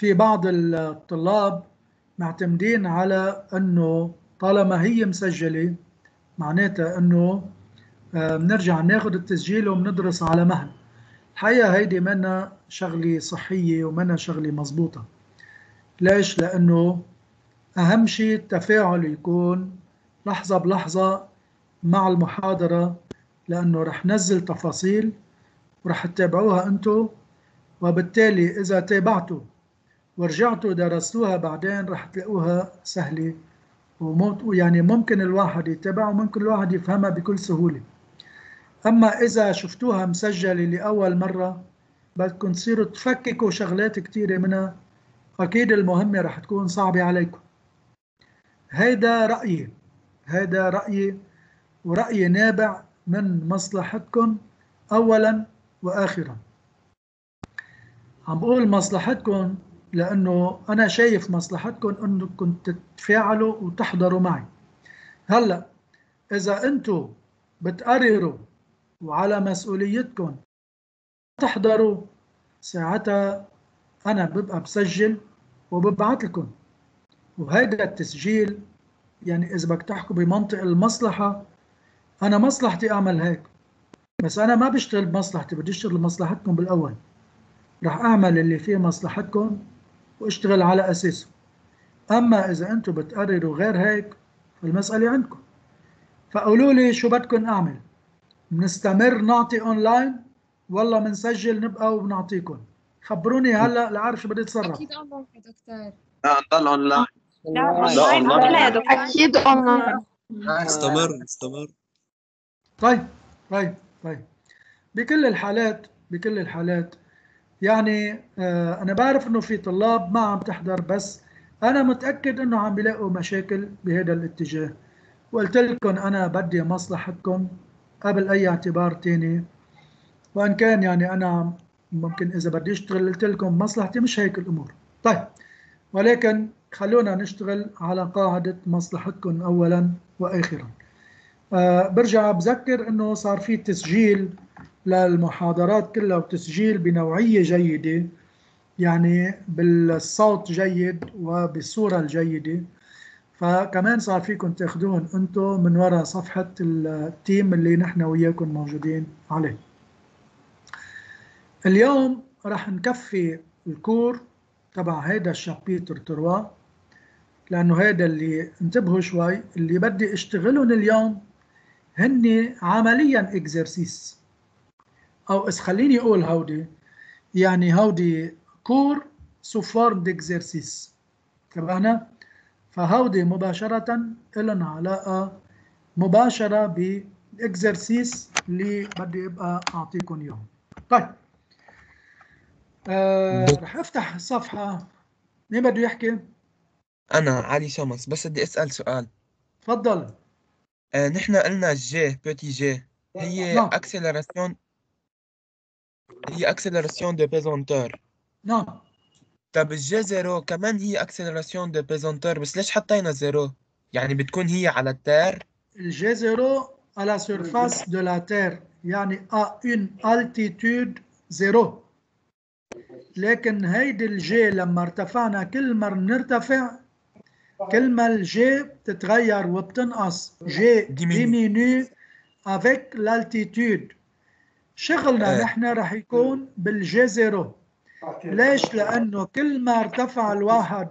في بعض الطلاب معتمدين على أنه طالما هي مسجلة معناتها أنه آه، بنرجع ناخذ التسجيل وبندرس على مهل. الحقيقة هيدي منا شغلة صحية ومنا شغلة مضبوطه ليش؟ لأنه أهم شيء التفاعل يكون لحظة بلحظة مع المحاضرة لأنه رح نزل تفاصيل ورح تتابعوها أنتم وبالتالي إذا تابعتوا ورجعتوا درستوها بعدين رح تلاقوها سهلة ويعني ممكن الواحد يتابع وممكن الواحد يفهمها بكل سهولة. أما إذا شفتوها مسجلة لأول مرة بدكم تصيروا تفككوا شغلات كثيره منها أكيد المهمة رح تكون صعبة عليكم. هيدا رأيي هيدا رأيي ورأيي نابع من مصلحتكم اولا واخرا. عم بقول مصلحتكم لأنه أنا شايف مصلحتكم انكم تتفاعلوا وتحضروا معي. هلأ إذا أنتم بتقرروا وعلى مسؤوليتكم تحضروا ساعتها أنا ببقى بسجل وببعث لكم. وهذا التسجيل يعني إذا بدك تحكوا بمنطق المصلحة أنا مصلحتي أعمل هيك. بس أنا ما بشتغل بمصلحتي بدي أشتغل بمصلحتكم بالأول. رح أعمل اللي فيه مصلحتكم واشتغل على أساسه. أما إذا أنتم بتقرروا غير هيك فالمسألة عندكم. فقولوا لي شو بدكم أعمل. بنستمر نعطي اونلاين والله بنسجل نبقى وبنعطيكم. خبروني هلأ لعارف شو بدي أتصرف. أكيد اونلاين يا دكتور. لا نضل اونلاين لا. أكيد اونلاين استمر استمر. طيب طيب طيب. بكل الحالات بكل الحالات يعني آه أنا بعرف إنه في طلاب ما عم تحضر بس أنا متأكد إنه عم بيلاقوا مشاكل بهذا الاتجاه. وقلت لكم أنا بدي مصلحتكم قبل أي اعتبار تاني. وإن كان يعني أنا ممكن إذا بدي أشتغل قلت لكم مصلحتي مش هيك الأمور. طيب ولكن خلونا نشتغل على قاعدة مصلحتكم اولا واخرا. أه برجع بذكر إنه صار في تسجيل للمحاضرات كلها وتسجيل بنوعية جيدة يعني بالصوت جيد وبالصورة الجيدة. فكمان صار فيكم تاخذون أنتم من وراء صفحة التيم اللي نحن وياكم موجودين عليه. اليوم راح نكفي ال cours تبع هيدا ال chapitre 3 لأنه هيدا اللي انتبهوا شوي اللي بدي اشتغلهم اليوم هن عمليا exercices أو إس خليني أقول هودي يعني هودي cours sous forme d'exercices تبعنا فهودي مباشرة لهم علاقة مباشرة بال exercices اللي بدي أبقى اعطيكم إياهم. طيب. آه رح أفتح الصفحة مين بده يحكي؟ أنا علي شمس بس بدي أسأل سؤال. تفضل. آه نحن قلنا جي بيتي جي هي نعم. هي اكسلراسيون دو بيزونتور نعم. طب ال g zéro كمان هي accélération de pesanteur بس ليش حطينا zéro؟ يعني بتكون هي على ال Terre ال g zéro la surface de la Terre يعني à une altitude zéro لكن هيدي ال g لما ارتفعنا كل ما بنرتفع كل ما الجي بتتغير وبتنقص. جي diminue avec l'altitude. شغلنا آه. نحن رح يكون بال g zéro ليش؟ لأنه كل ما ارتفع الواحد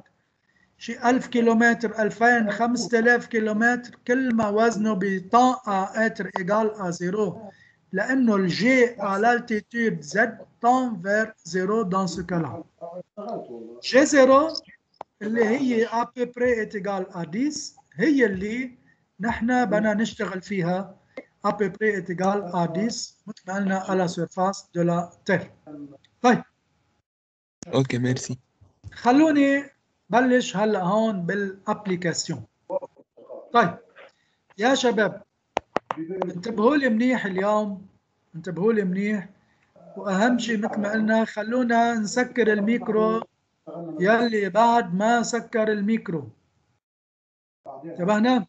شي 1000 كيلومتر 2000 5000 كيلومتر كل ما وزنه بطاقة être égal à zéro لأنه الجي à l'altitude z tend vers zéro dans ce cas-là. g zéro اللي هي près est égal à 10 هي اللي نحن بدنا نشتغل فيها à peu près est égal à 10 مثل ما قلنا à la surface de la Terre. طيب OK merci خلوني بلش هلا هون بال application طيب يا شباب انتبهوا لي منيح اليوم انتبهوا لي منيح. وأهم شيء مثل ما قلنا خلونا نسكر الميكرو. يلي بعد ما سكر الميكرو. انتبهنا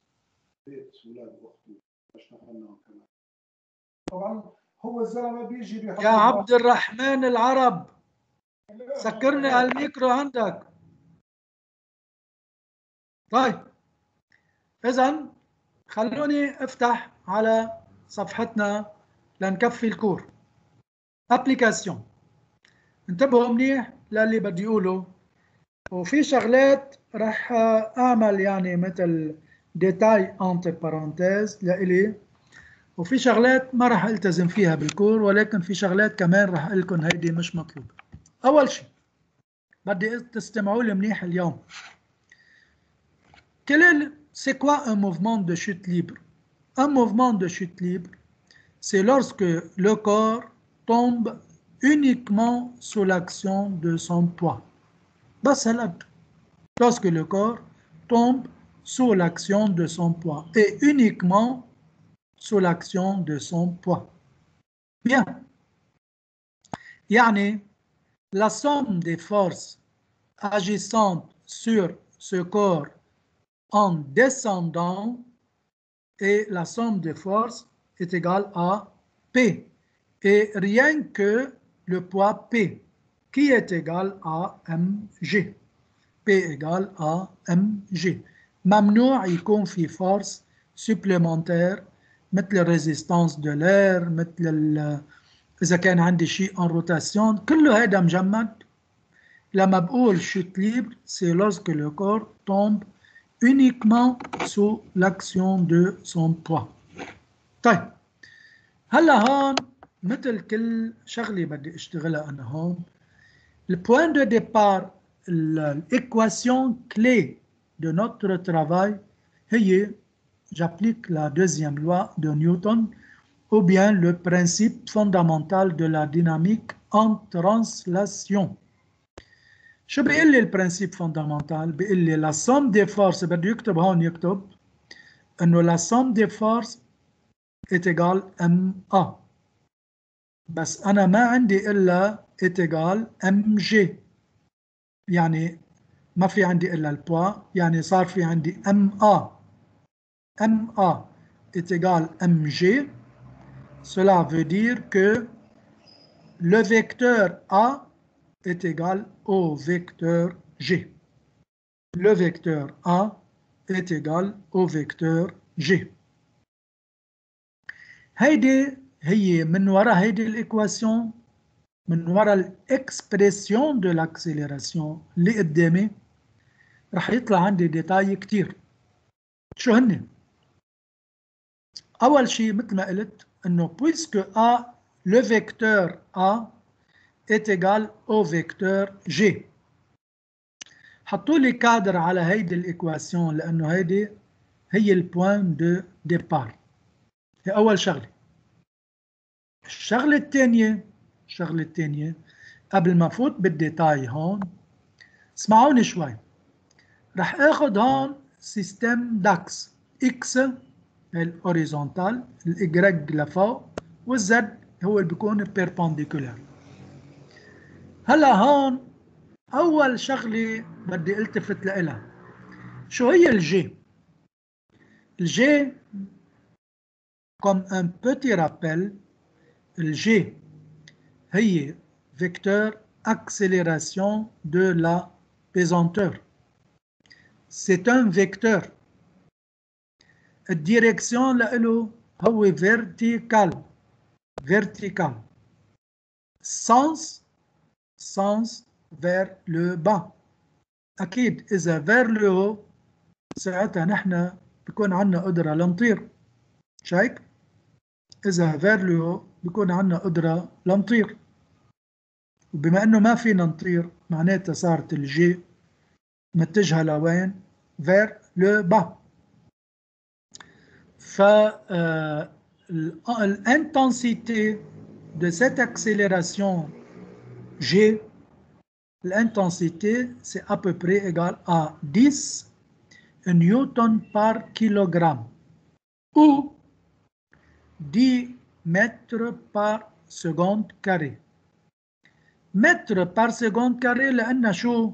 طبعا هو الزلمه بيجي بيحط يا عبد الرحمن العرب سكرني الميكرو عندك. طيب اذا خلوني أفتح على صفحتنا لنكفي ال cours. application انتبهوا منيح للي بدي اقوله وفي شغلات رح أعمل يعني مثل détails entre parenthèses لإلي. وفي شغلات ما رح التزم فيها بالكور ولكن في شغلات كمان رح اقول لكم هيدي مش مطلوبه اول شيء بدي تستمعوا لي منيح اليوم Quel est c'est quoi un mouvement de chute libre Un mouvement de chute libre, c'est lorsque le corps tombe uniquement sous l'action de son poids. بس هالقد lorsque le corps tombe sous l'action de son poids et uniquement sous l'action de son poids. Bien. Yani, la somme des forces agissantes sur ce corps en descendant et la somme des forces est égale à P. Et rien que le poids P, qui est égal à mg. P égale à mg. Mamnou, il confie force supplémentaire مثل الريزيستانس دو لير مثل اذا كان عندي شيء ان روتاسيون كله هذا مجمد لما بقول chute libre c'est lorsque le corps tombe uniquement sous l'action de son poids طيب هلا هون مثل كل شغله بدي اشتغلها انا هون Le point de départ, l'équation clé de notre travail, j'applique la deuxième loi de Newton ou bien le principe fondamental de la dynamique en translation. شو بيقول لي البرنسيب فوندامنتال بيقول لي لا سوم دي فورس بده يكتب هون يكتب انه لا سوم دي فورس est égal ام ا بس انا ما عندي الا est égal mg يعني ما في عندي الا البوا يعني صار في عندي ma ma est égal mg cela veut dire que le vecteur a est égal au vecteur g le vecteur a est égal au vecteur g هيدي هي من وراء هيدي الايكواسيون من وراء الاكسبريسيون دو لاكسيليراسيون اللي قدامي رح يطلع عندي ديتاي كتير شو هن؟ أول شيء مثل ما قلت إنه puisque A le vecteur A est égal au vecteur G. حطوا لي كادر على هيدي ال équation لأنه هيدي هي ال point de départ. هي أول شغلة. الشغلة الثانية الشغلة الثانية قبل ما فوت بال détail هون اسمعوني شوي. رح اخذ هون système d'axes x ال horizontal ال y grec لفوق وال z هو اللي بيكون perpendiculaire هلا هون أول شغلة بدي التفت لها شو هي الجي الجي comme un petit rappel الجي هي vecteur accélération de la pesanteur. C'est un vecteur. الديريكسيون له هو vertical vertical. Sens sens vers le bas. أكيد إذا le haut ساعتها نحن بكون عندنا قدرة لنطير. شايك إذا le haut بكون عندنا قدرة لنطير. وبما إنه ما فينا نطير معناتها صارت الجي متجهة لوين؟ vers le bas. L'intensité de cette accélération G, l'intensité c'est à peu près égal à 10 newtons par kilogramme ou 10 mètres par seconde carré. متر بار سكوند كاري لأنها شو؟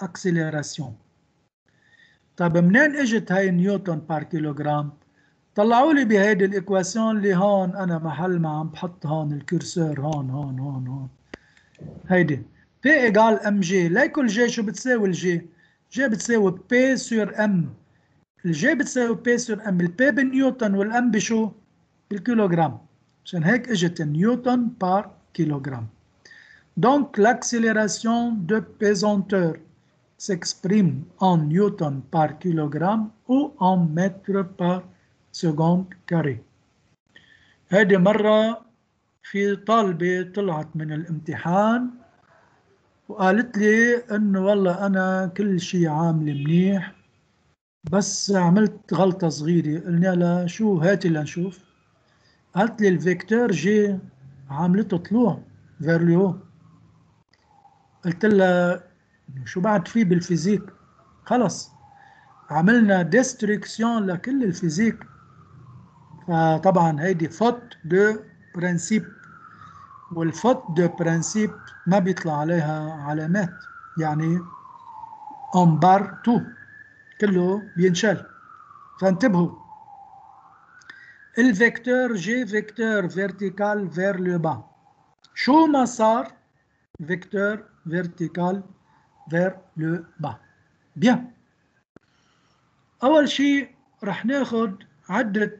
اكسلراسيون طيب منين اجت هاي نيوتن بار كيلوغرام؟ طلعوا لي بهيدي ال équation اللي هون أنا محل ما عم بحط هون ال curseur هون هون هون هون. هيدي. P P égale mg ؛ لكل g شو بتساوي الجي؟ g بتساوي P sur m ال g بتساوي P sur m ال P بالنيوتن وال m بشو؟ بالكيلوغرام. عشان هيك إجت newton par kilogramme Donc l'accélération de pesanteur s'exprime en newton par kilogramme ou en mètre par seconde carré. هذه مرة في طالبة طلعت من الامتحان وقالت لي إنه والله أنا كل شيء عامل منيح بس عملت غلطة صغيرة. قلنا لها شو؟ هاتي لنشوف. قالت لي ال vecteur g عاملته طلوع vers le haut قلت لها شو بعد في بال physique؟ خلص. عملنا destruction لكل ال physique. فطبعا هيدي faute de principe وال faute de principe ما بيطلع عليها علامات يعني on barre tout كله بينشال فانتبهوا ال vecteur g vecteur vertical vers le bas شو ما صار vecteur vertical vers le bas. Bien. أول شيء رح ناخد عدة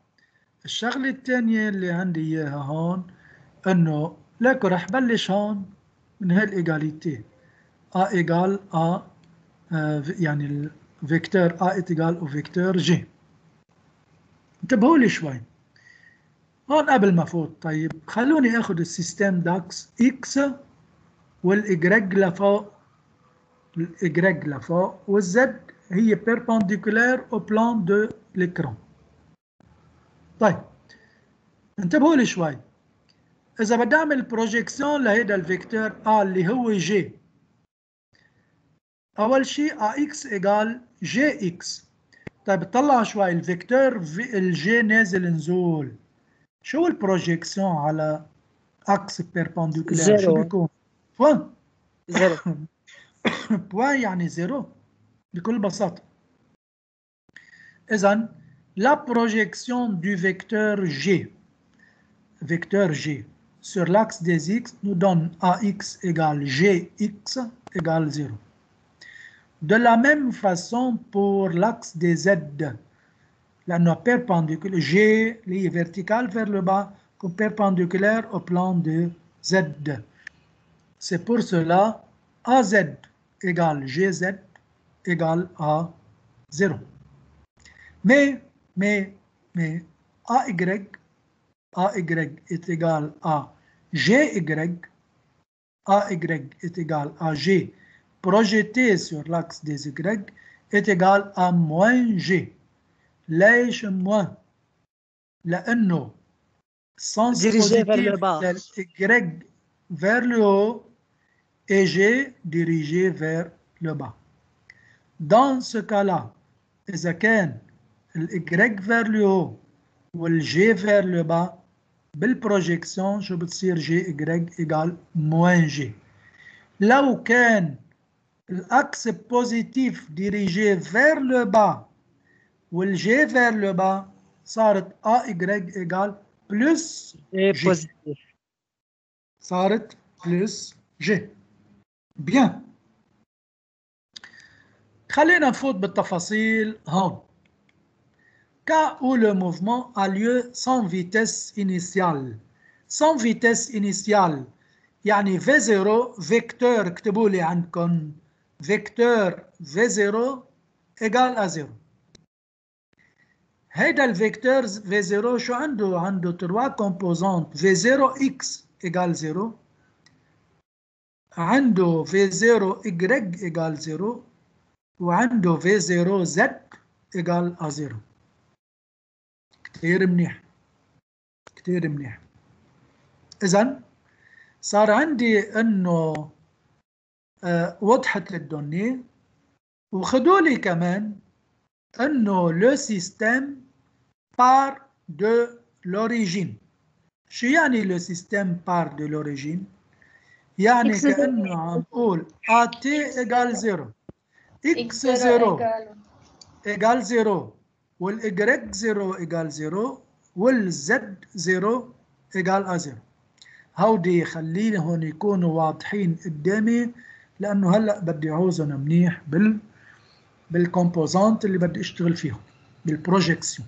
الشغلة الثانية اللي عندي إياها هون إنه لكن رح بلش هون من هال égalité a égale a آه، يعني ال vecteur a égale au vecteur g انتبهوا لي شوي. هون قبل ما فوت طيب خلوني آخذ ال système d'axes x وال y لفوق الاجريج لفوق وال z هي perpendiculaire au plan de l'écran طيب انتبهوا لي شوي. إذا بدي اعمل projection لهيدا ال vecteur a اللي هو جي أول شيء ax égale gx طيب طلع شوي ال vecteur في ال g نازل نزول. شو ال projection على x perpendiculaire شو. بيكون؟ بوان زيرو. بوان يعني زيرو؟ بكل بساطة. إذا la projection du vecteur G vecteur G sur l'axe des X nous donne AX égale GX égale 0. De la même façon pour l'axe des Z, la perpendiculaire G lié vertical vers le bas comme perpendiculaire au plan de Z. C'est pour cela AZ égale GZ égale à 0. Mais, mais, mais, AY, AY est égal à GY, AY est égal à G projeté sur l'axe des Y est égal à moins G. ليش moins؟ لأنه sens Dirigé vers le positif bas. c'est Y vers le haut et G dirigé vers le bas. Dans ce cas-là, إذا كان ال Y vers le haut وال G vers le bas بالبروجيكسيون شو بتصير جي Y إيجال موان جي لو كان الأكس بوزيتيف ديريجي vers le bas والجي vers le bas صارت AY إيجال بلس ايه جي. بوزيتيف صارت بلس جي بيان خلينا نفوت بالتفاصيل هون cas où le mouvement a lieu sans vitesse initiale sans vitesse initiale يعني V0 فيكتور اكتبوا لي عندكم فيكتور V0 égal à 0 هيدا الفيكتور V0 شو عنده؟ عنده 3 كومبوزونت V0x égale 0 عنده V0 Y égale 0 وعنده V0 Z égale à 0 كتير منيح. كتير منيح. إذا صار عندي إنه آه وضحت الدنيا وخدوا لي كمان إنه le système part de l'origine شو يعني le système part de l'origine يعني كأنه عم نقول à t égale zéro x zéro égale zéro وال y zéro égale zéro وال z zéro égale à zéro هودي خليهم يكونوا واضحين قدامي لأنه هلأ بدي عوزهم منيح بال بال composantes اللي بدي أشتغل فيهم بال projection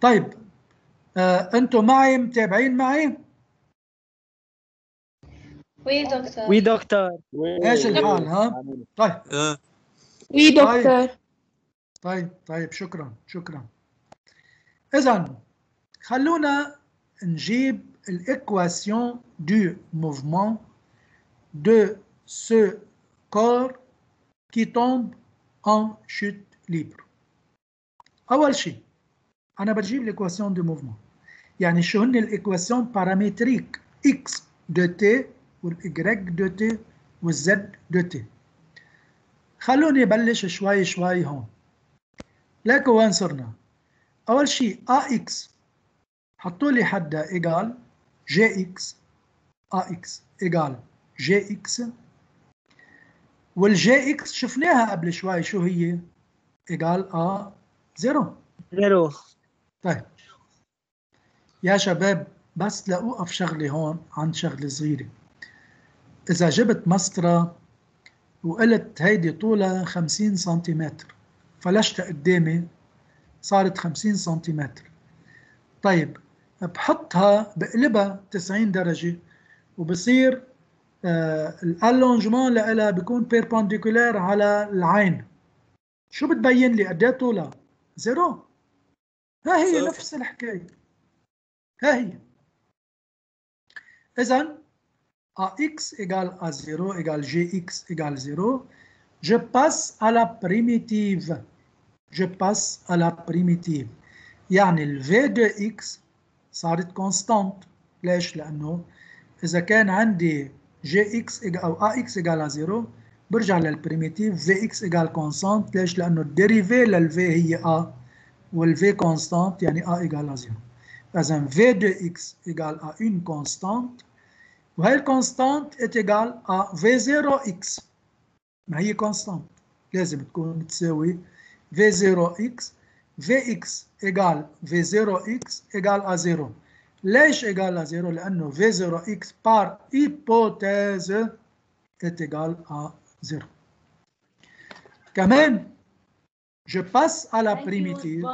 طيب آه أنتم معي متابعين معي؟ oui دكتور. oui دكتور. إيش الحال ها؟ طيب. آه. وي دكتور. طيب طيب شكرا شكرا اذا خلونا نجيب الايكواسيون دو موفمون de ce corps qui tombe en chute libre. أول شيء أنا بجيب l'équation du mouvement يعني شو هن الإيكواسيون بارامتريك x de t والy de t والz de t خلوني بلش شوي شوي هون لكن وين صرنا أول شيء ax حطوا لي حدها إيجال. Jx ax إيجال. جي إكس والجي إكس شفناها قبل شوي. شو هي؟ égale à zéro. zéro. طيب. يا شباب بس لأوقف شغله هون عند شغله صغيرة. إذا جبت مسطرة وقلت هيدي طولها 50 سنتيمتر. فلشتها قدامي صارت 50 سنتيمتر. طيب بحطها بقلبها 90 درجة وبصير الألونجمون لها بيكون بيربنديكولير على العين. شو بتبين لي؟ قد إيه طولها؟ زيرو. ها هي صفر. نفس الحكاية. ها هي. اذا ax égale à 0 égale gx égale 0 je passe à la primitive. je passe à la primitive يعني ال v de x صارت constante ليش؟ لأنه إذا كان عندي gx او ax égale à 0 برجع للبريميتيف vx égale constante ليش؟ لأنه الديريفي لل v هي a وال v constante يعني a égale à 0 إذا v de x égale à une constante وهي الكونستانت est égale à v0x ما هي كونستانت لازم تكون تساوي v0x vx égale v0x égale à 0 ليش égal à 0 لأنه v0x par hypothèse est égal à 0 كمان je passe à la primitive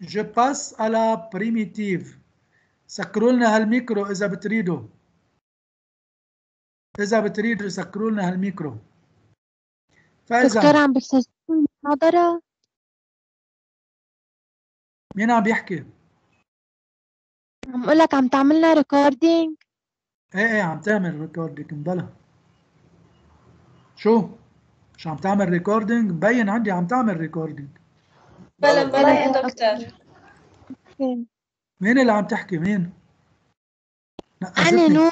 je passe à la primitive سكروا لنا هالميكرو إذا بتريدوا إذا بتريدوا سكروا لنا هالميكرو دكتور عم بتسجل المحاضرة مين عم بيحكي؟ عم أقول لك عم تعملنا recording إيه إيه عم تعمل recording مبلا شو؟ مش عم تعمل recording؟ مبين عندي عم تعمل recording بلا بلا يا دكتور. مين اللي عم تحكي؟ مين؟ أنا نقزتني نور.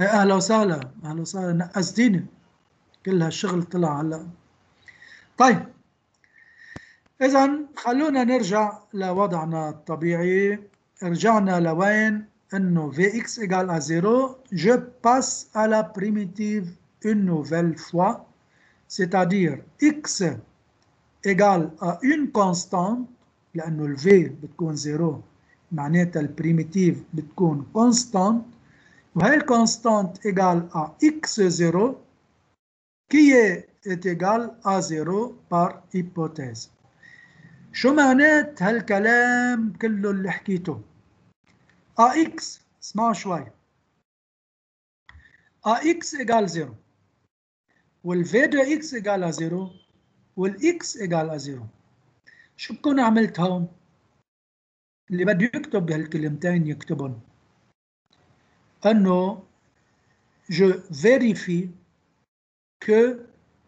إيه أهلا وسهلا. أهلا وسهلا. نقزتيني. كل هالشغل طلع هلا طيب اذا خلونا نرجع لوضعنا الطبيعي رجعنا لوين انه Vx égale à 0 je passe à la primitive une nouvelle fois c'est-à-dire x égale à une constante لانه ال V بتكون 0 معناتها البريميتيف بتكون constante وهي الكونستانت égale à x0 Qui est, est égal à 0 par hypothèse شو معنات هالكلام كله اللي حكيته؟ ax اسمعوا شوي. ax égale 0 والv de x à 0 والx égale à 0 شو بكون عملت هون؟ اللي بده يكتب بهالكلمتين يكتبهم أنه je vérifie que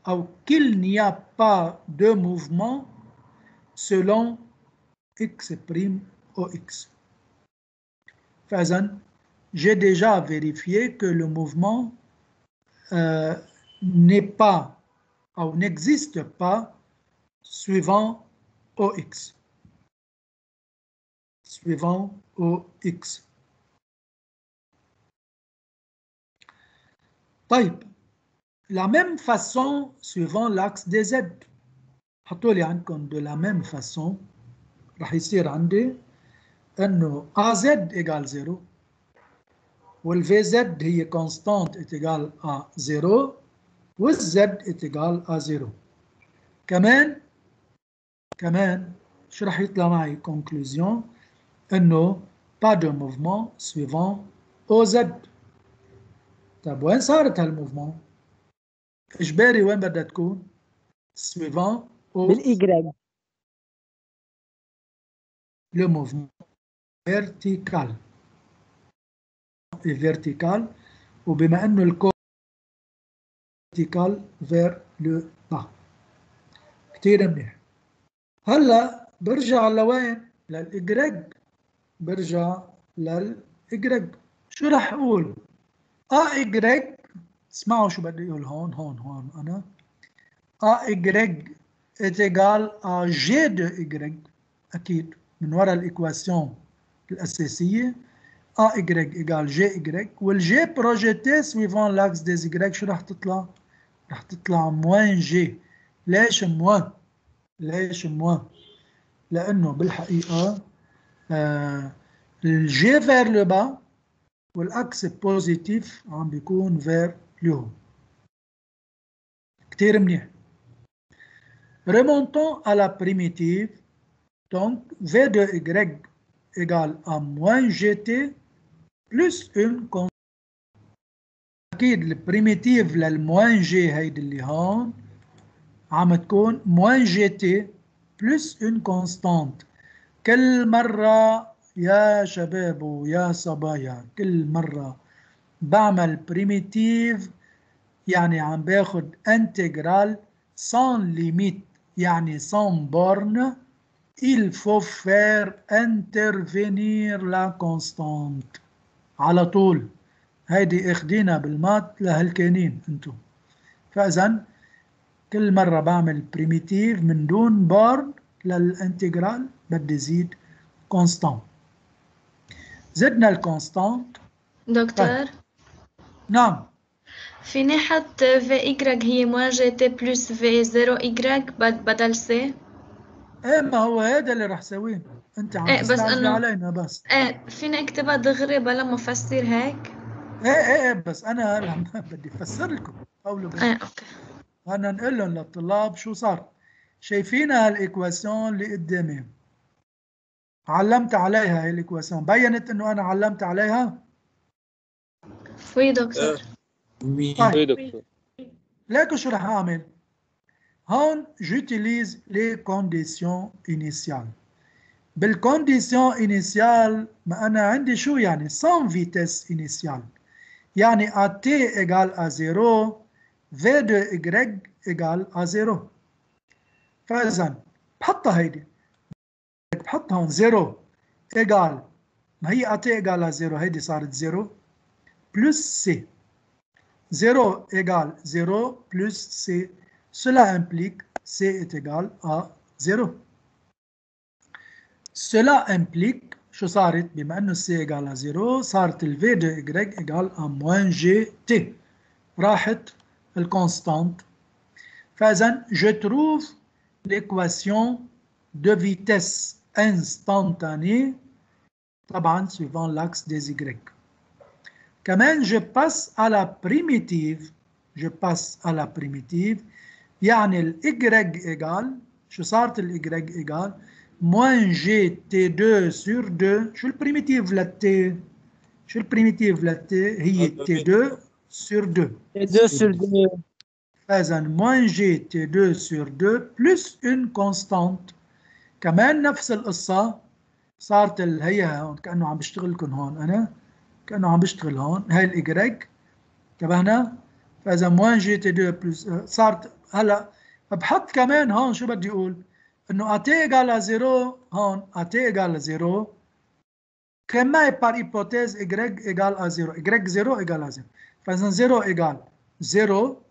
ou qu'il n'y a pas de mouvement selon x prime au x. فإذا j'ai déjà vérifié que le mouvement euh, n'est pas ou n'existe pas suivant OX. Suivant OX. طيب la même façon suivant l'axe des Z حطوا لي عندكم de la même façon راح يصير عندي انه AZ égale 0 والVZ هي constante est égale à 0 والZ est égal à 0 كمان كمان شو راح يطلع معي conclusion انه pas de mouvement suivant OZ طيب وين صارت هالموفمون؟ إجباري وين بدها تكون؟ O بالايجريج le mouvement vertical est vertical وبما إنه الكو vertical vers le bas كتير منيح. هلأ برجع لوين؟ للإجريج. برجع للإجريج. شو رح أقول؟ ا إجريج. اسمعوا شو بدي أقول هون هون هون أنا ا إجريج est égal à G de Y أكيد من وراء الإيكواسيون الأساسية A Y égale G Y والجي بروجيتي suivant l'axe des Y شو رح تطلع؟ رح تطلع موان جي ليش موان؟ ليش موان؟ لأنه بالحقيقة آه الجي فير لو با والأكس بوزيتيف عم بيكون فير لو كتير منيح Remontons à la primitive. Donc, V de Y égale à moins GT plus une constante. أكيد البريميتيف للموان جي هيدي اللي هون عم تكون موان جي تي بلس اون كونستانت كل مرة يا شباب ويا صبايا كل مرة بعمل بريميتيف يعني عم باخد انتجرال sans limite يعني sans borne il faut faire intervenir la constante. على طول. هيدي اخدينا بالمات لهالكانين انتو. فاذا كل مرة بعمل بريميتيف من دون بارن للانتجرال بدي زيد كونستانت زدنا الكونستانت دكتور. نعم. فيني حط في إيجريك هي مواجهة تي بلس في زيرو إيجريك بدل سي إيه ما هو هذا اللي رح سويه أنت عم إيه، بس إنه- علينا بس. إيه فيني اكتبها دغري بلا ما أفسر هيك؟ إيه إيه إيه بس أنا بدي أفسر لكم. قولوا بس. إيه OK. أنا نقول لهم للطلاب شو صار. شايفين هال équation اللي قدامي. علمت عليها هاي ال équation. بينت إنه أنا علمت عليها وي دكتور Oui. طيب Oui, docteur. ليكو شو رح اعمل هون جوتيليز لي كونديسيون انيسيال بالكونديسيون انيسيال ما انا عندي شو يعني سان فيتيس انيسيال يعني ا تي ايجال ا 0 في دو y ايجال ا 0 فاذا بحطها هيدي بحطها هون 0 ايجال ما هي ا تي ايجال ا 0 هيدي صارت 0 بلس سي 0 égale 0 plus C. Cela implique C est égal à 0. Cela implique شو صارت بما انه C égale à 0 صارت ال V de Y égale à moins GT راحت الكونستانت فاذا je trouve l'équation de vitesse instantanée طبعا suivant l'axe des Y. كمان je passe à la primitive. Je passe à la primitive. يعني ال y égale. شو صارت ال y égale. Moins g t2 sur 2 شو البريميتيف للت شو ال primitive لل t هي t2 sur 2 2 sur 2 فاذا moins g t2 sur 2 plus une constante. كمان نفس القصة. صارت ال- هي هون كأنه عم بشتغلكم هون أنا. كأنه عم بشتغل هون هاي الإجريك انتبهنا فإذا موان جي تي 2 بلس صارت هلا بحط كمان هون شو بدي أقول إنه أتي إيجال زيرو هون أتي إيجال زيرو كما بار hypothèse y égale à 0 y 0 égale à 0 فإذا 0 égale 0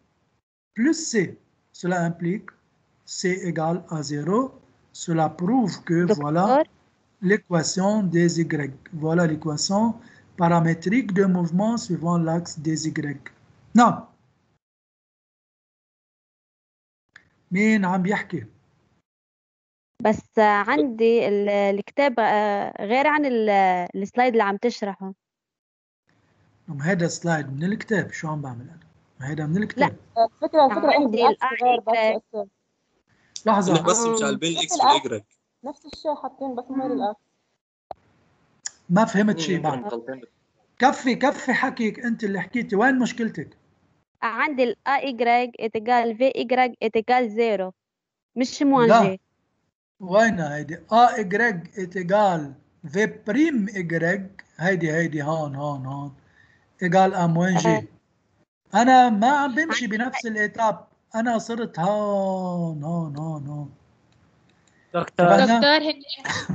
plus C. Cela implique C égale à 0. Cela prouve que voilà دكتور l'équation des Y. Voilà l'équation paramétrique de mouvement suivant l'axe des Y. نعم مين عم بيحكي؟ بس عندي ال- الكتاب آه، غير عن ال- ال slide اللي عم تشرحه. نعم هذا slide من الكتاب. شو عم بعمل أنا؟ هذا من الكتاب. الفكرة الفكرة عندي اخذ ال axe ال y غير بس مش قلبين ال axe الأكس. والاجرك نفس الشيء حاطين بس غير الاكس ما فهمت شيء بعد. كفي كفي حكيك أنت اللي حكيتي. وين مشكلتك؟ عندي ال AY égale VY égale zéro مش لا. moins g وين هيدي؟ ا اجريج اتجال في بريم اجريج هيدي هيدي هون هون هون. égale à moins g أنا ما عم بمشي بنفس ال étape أنا صرت هون هون هون هون. دكتور؟ دكتور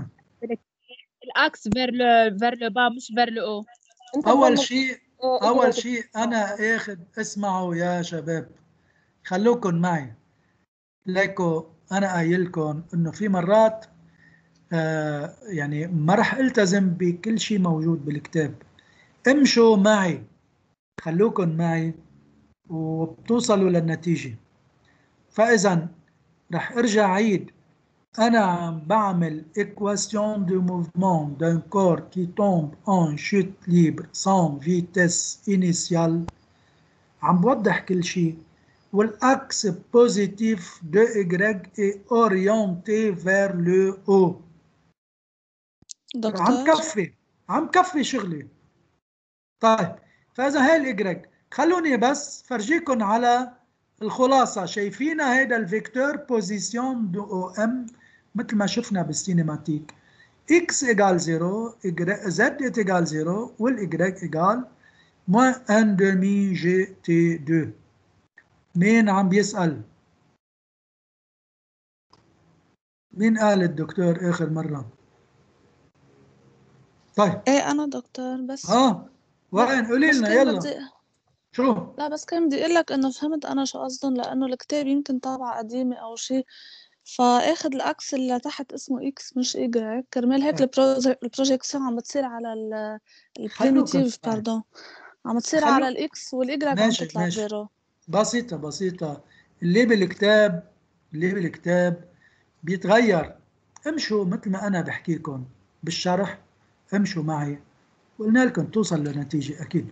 ال axe vers le vers le bas مش vers le haut أول شيء أول. شيء أنا اخذ اسمعوا يا شباب. خلوكم معي. ليكو أنا قايل لكم إنه في مرات آه يعني ما رح ألتزم بكل شيء موجود بالكتاب. امشوا معي. خلوكم معي وبتوصلوا للنتيجة. فاذا رح أرجع عيد انا عم بعمل équation de mouvement d'un corps qui tombe en chute libre sans vitesse initiale عم بوضح كل شيء والاكس بوزيتيف de y est orienté vers le haut عم دكتور كفي عم كفي شغلي طيب فاذا هاي الاجريج خلوني بس فرجيكم على الخلاصة شايفينها هيدا ال vecteur position de OM مثل ما شفنا بال cinématique. X égale 0 y- z égal 0 وال y égale moins 1 demi gt2 مين عم بيسأل؟ مين قال الدكتور آخر مرة؟ طيب. إيه أنا دكتور بس. آه وين؟ قولي لنا يلا. شو؟ لا بس كان بدي أقول لك إنه فهمت أنا شو قصدهم لأنه الكتاب يمكن طابعة قديمة أو شيء فاخد ال axe اللي تحت اسمه إكس مش ايجريك كرمال هيك. ال proj- ال projection عم بتصير على ال ال primitive معي. pardon عم تصير على الاكس والايجريك عم تطلع. zéro. بسيطة بسيطة. اللي بالكتاب اللي بالكتاب بيتغير. امشوا مثل ما أنا بحكيكم بالشرح. امشوا معي. قلنا لكم توصل لنتيجة أكيد.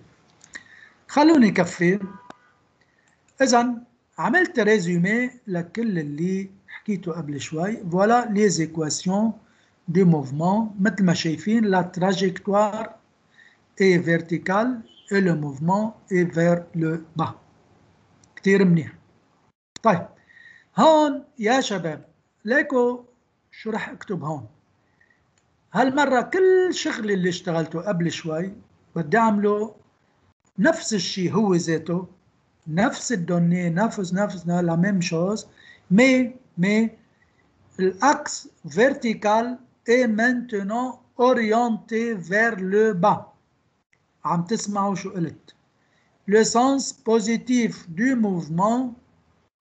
خلوني كفي إذا عملت résumé لكل اللي حكيته قبل شوي. voilà les équations du mouvement مثل ما شايفين la trajectoire est verticale et le mouvement est vers le bas. كتير منيح. طيب هون يا شباب ليكو شو رح أكتب هون؟ هالمرة كل شغلي اللي اشتغلته قبل شوي بدي أعمله نفس الشيء هو ذاته نفس الدوني نفس نفس لا ميم شوز مي مي الاكس vertical est maintenant orienté vers le bas عم تسمعوا شو قلت le sens positif du mouvement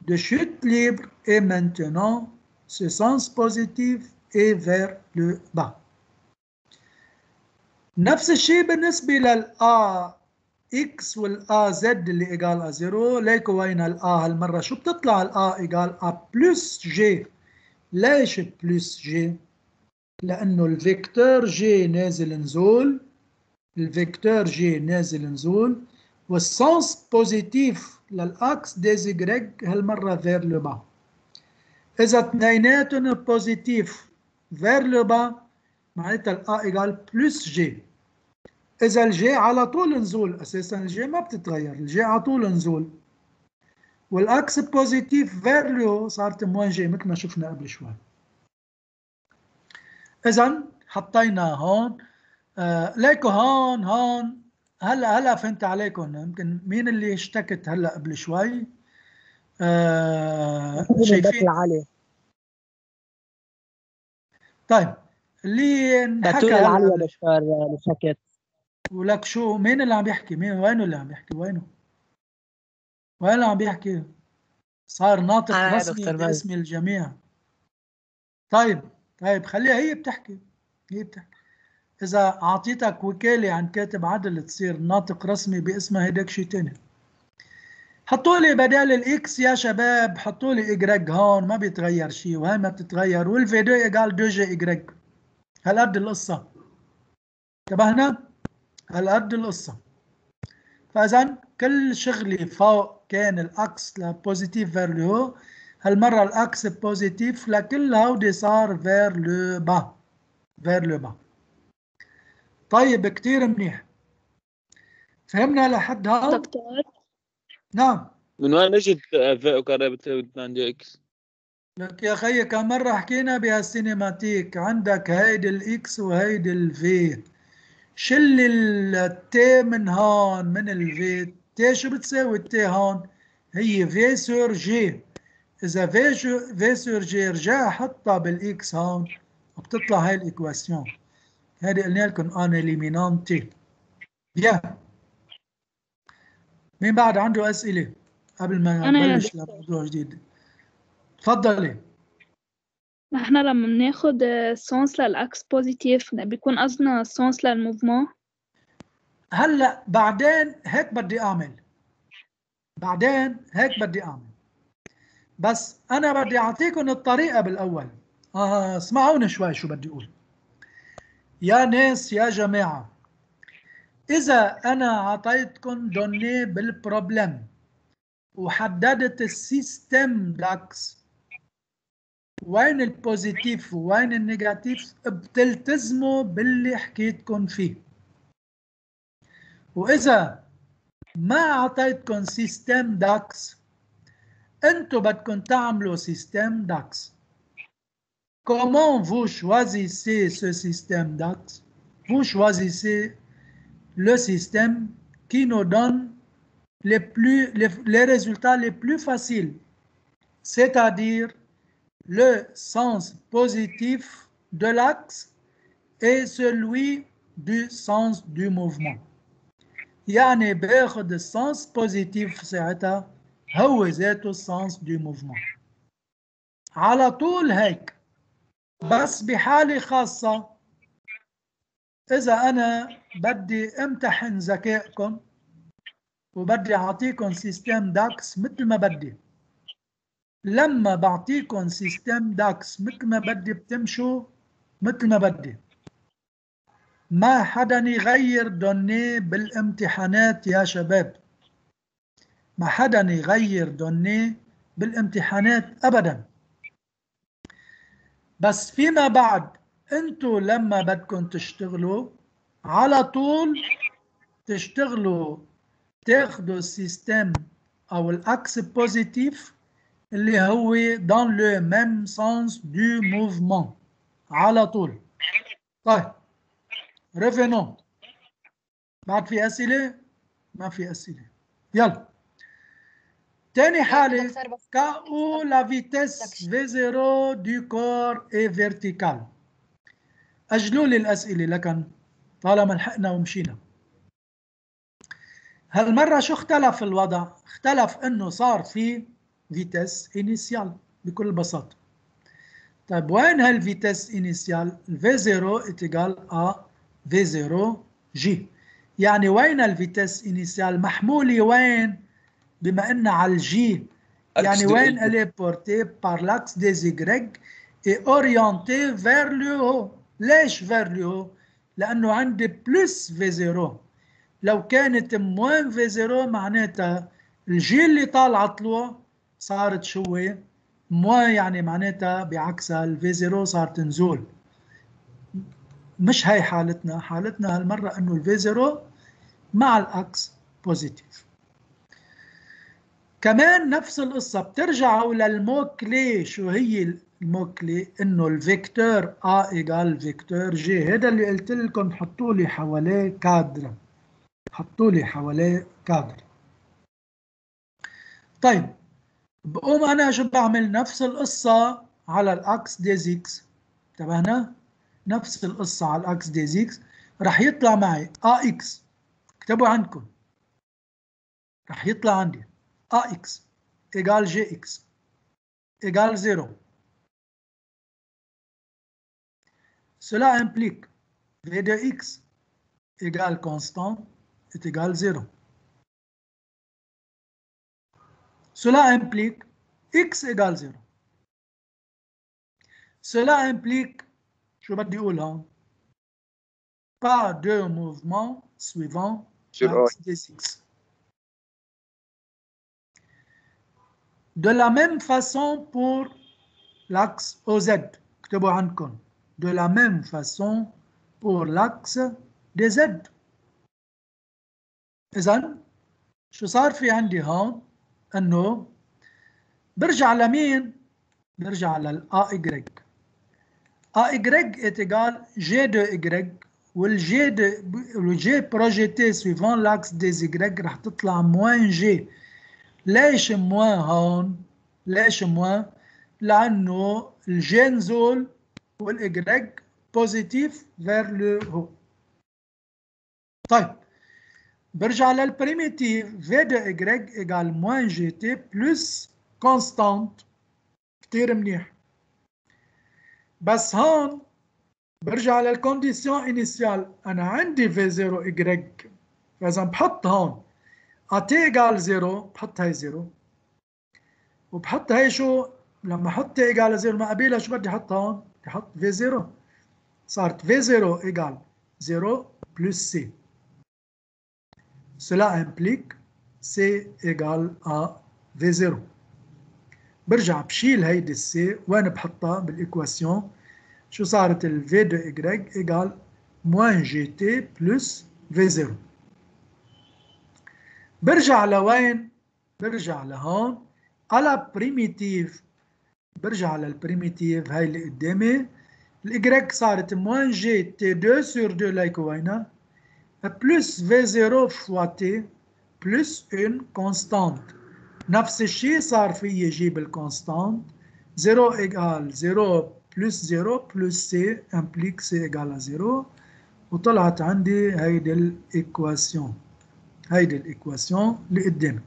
de chute libre est maintenant ce sens positif est vers le bas نفس الشيء بالنسبة للآ x والآ z اللي آ 0 ليكو وين الآ هالمرة؟ شو بتطلع الآ إيجال آ بلس جي ليش plus g؟ لأنه ال vecteur g نازل نزول. ال vecteur g نازل نزول. وال sens positif لل axe des y هالمرة vers le bas إذا اثنيناتهم positifs vers le bas معناتها ال a égale plus g إذا الجي على طول نزول أساسا الجي ما بتتغير الجي على طول نزول. وال axe positif le صارت moins g مثل ما شفنا قبل شوي. اذا حطينا هون آه ليكو هون هون. هلأ هلأ فهمت عليكم. يمكن مين اللي اشتكت هلأ قبل شوي؟ آه شايفين العالية طيب اللي انحكى العالية قبل دكتور مشاكل ولك شو مين اللي عم يحكي؟ مين؟ وينه اللي عم يحكي؟ وينه؟ وين عم بيحكي صار ناطق يا رسمي. باسم الجميع. طيب طيب خليها هي بتحكي هي بتحكي. إذا أعطيتك وكالة عن كاتب عدل تصير ناطق رسمي باسمها هيداك شيء تاني. حطوا لي بدال ال x يا شباب حطوا لي إجريج هون ما بيتغير شيء وهي ما بتتغير. والفي 2 ايجال 2 جي إجريج. هالقد القصة. انتبهنا؟ هالقد القصة. فإذا كل شغلي فوق كان ال axe ل positif vers le haut هالمرة ال axe positif لكل هودي صار vers le bas vers le bas طيب كتير منيح. فهمنا لحد هون؟ دكتور. نعم. من وين اجت v carré عندي x؟ لك يا خيي كم مرة حكينا بهال cinématique؟ عندك هيدي ال x وهيدي ال v شل التي من هون من الفي تي شو بتساوي التي هون هي في سور جي إذا في في سور جي رجع حطها بالاكس هون بتطلع هاي الايكواسيون هذه قلنا لكم أن إليمينانتي. بيان مين بعد عنده أسئلة قبل ما يا نبلش لموضوع جديد؟ تفضلي. إحنا لما بناخد sens لل axe positif بيكون قصدنا sens لل mouvement هلأ بعدين هيك بدي أعمل. بعدين هيك بدي أعمل. بس أنا بدي اعطيكم الطريقة بالأول. آه اسمعوني شوي شو بدي أقول. يا ناس يا جماعة إذا أنا اعطيتكم donnée بال problème وحددت السيستم داكس وين البوزيتيف وين النيجاتيف بتلتزموا باللي حكيتكم فيه وإذا ما أعطيتكم سيستم داكس أنتوا بدكم تعملوا سيستم داكس Comment vous choisissez ce système d'axe Vous choisissez le système qui nous donne les, plus, les, les résultats les plus faciles, c'est-à-dire le sens positif de l'axe et celui du sens du mouvement. يعني باخد السنس بوزيتيف ساعتها هو ذاته السنس دي موفمون على طول هيك بس بحالة خاصة إذا أنا بدي امتحن ذكائكم وبدي أعطيكم سيستم داكس مثل ما بدي لما بعطيكم système d'axe مثل ما بدي بتمشوا مثل ما بدي. ما حدا يغير donnée بالامتحانات يا شباب. ما حدا يغير donnée بالامتحانات ابدا. بس فيما بعد أنتوا لما بدكم تشتغلوا على طول تشتغلوا تاخدوا ال système أو ال axe positif اللي هو dans le même sens du mouvement. على طول. طيب. revenons. بعد في أسئلة؟ ما في أسئلة. يلا. تاني حالة. كأو la vitesse V0 du corps est verticale. أجلوا لي الأسئلة لكن طالما لحقنا ومشينا. هالمرة شو اختلف الوضع؟ اختلف إنه صار في فيتس انيسيال بكل بساطة طيب وين هالفيتس انيسيال؟ الفي 0 اتيجال ا في 0 جي يعني وين الفيتس انيسيال محمولة وين بما ان على الجي يعني وين elle est portée par l'axe des Y et orientée vers le haut ليش vers le haut لانه عندي بلس في 0 لو كانت موان في 0 معناتها الجي اللي طالعه طلوع صارت شو موان يعني معناتها بعكسها الفي 0 صارت نزول مش هاي حالتنا حالتنا هالمرة إنه الفي 0 مع الأكس بوزيتيف. كمان نفس القصة بترجعوا للموكلي شو هي الموكلي؟ إنه الفيكتور ا إيجال فيكتور جي هذا اللي قلت لكم حطوا لي حواليه كادر حطوا لي حواليه كادر طيب بقوم أنا شو بعمل؟ نفس القصة على الأكس ديزيكس انتبهنا؟ نفس القصة على ال axe des X رح يطلع معي a X. اكتبوا عندكم. رح يطلع عندي AX égale GX égale 0. Cela implique V de X égale constant et égale 0. Cela implique X égale 0. Cela implique, je vais dire là, pas de mouvement suivant Sur l'axe des X. De la même façon pour l'axe OZ, اكتبوا عندكم. De la même façon pour l'axe des Z. إذا شو صار في عندي هون؟ إنه برجع لمين؟ برجع لل AY. AY est égal G de Y والجي de والجي projeté suivant l'axe des Y رح تطلع موان جي. ليش موان هون؟ ليش موان؟ لأنه الجي نزول والاي بوزيتيف vers le haut. طيب برجع للبريميتيف في دو ايجريك ايجال موان جي تي بلس كونستانت كتير منيح بس هون برجع للكونديسيون انيسيال انا عندي في 0 ايجريك فاذا بحط هون اتي ايجال 0 بحط هاي 0 وبحط هاي شو لما احط ايجال 0 ما قبيلها شو بدي احط هون؟ بدي احط في 0 صارت في 0 ايجال 0 بلس سي Cela implique C égale à V0. برجع بشيل هيدي السي وين بحطها بالايكواسيون شو صارت ال V de Y égale moins GT plus V0 برجع لوين؟ برجع لهون على بريميتيف برجع للبريميتيف هاي اللي قدامي الاي صارت موان جي تي 2 سور 2 ليكو وينها plus V0 fois T plus une constante. نفس الشيء صار في يجيب الكونستانت 0 égale 0 plus 0 plus C implique C égale à 0 وطلعت عندي هيدي الايكواسيون هيدي الايكواسيون اللي قدامي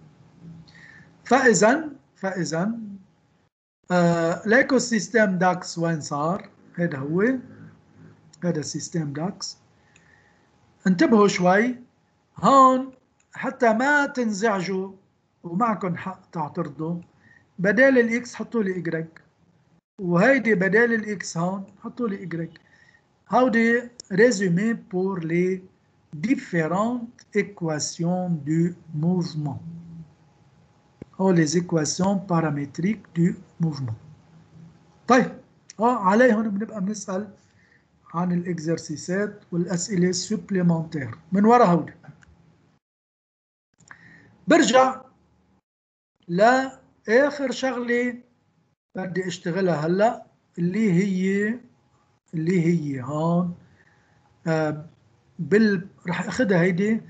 فاذا فاذا آه الايكو سيستم داكس وين صار؟ هذا هو هذا سيستم داكس انتبهوا شوي هون حتى ما تنزعجوا ومعكم حق تعترضوا بدال الاكس حطوا لي ايجريك وهيدي بدال الاكس هون حطوا لي ايجريك هودي ريزومي pour les différentes équations du mouvement ou les équations paramétriques du mouvement طيب اه عليهم بنبقى بنسأل عن الإكزرسيسات والأسئلة السبليمنتير من ورا هودي برجع لآخر شغلة بدي أشتغلها هلأ اللي هي اللي هي هون. آه بال رح أخذها هيدي.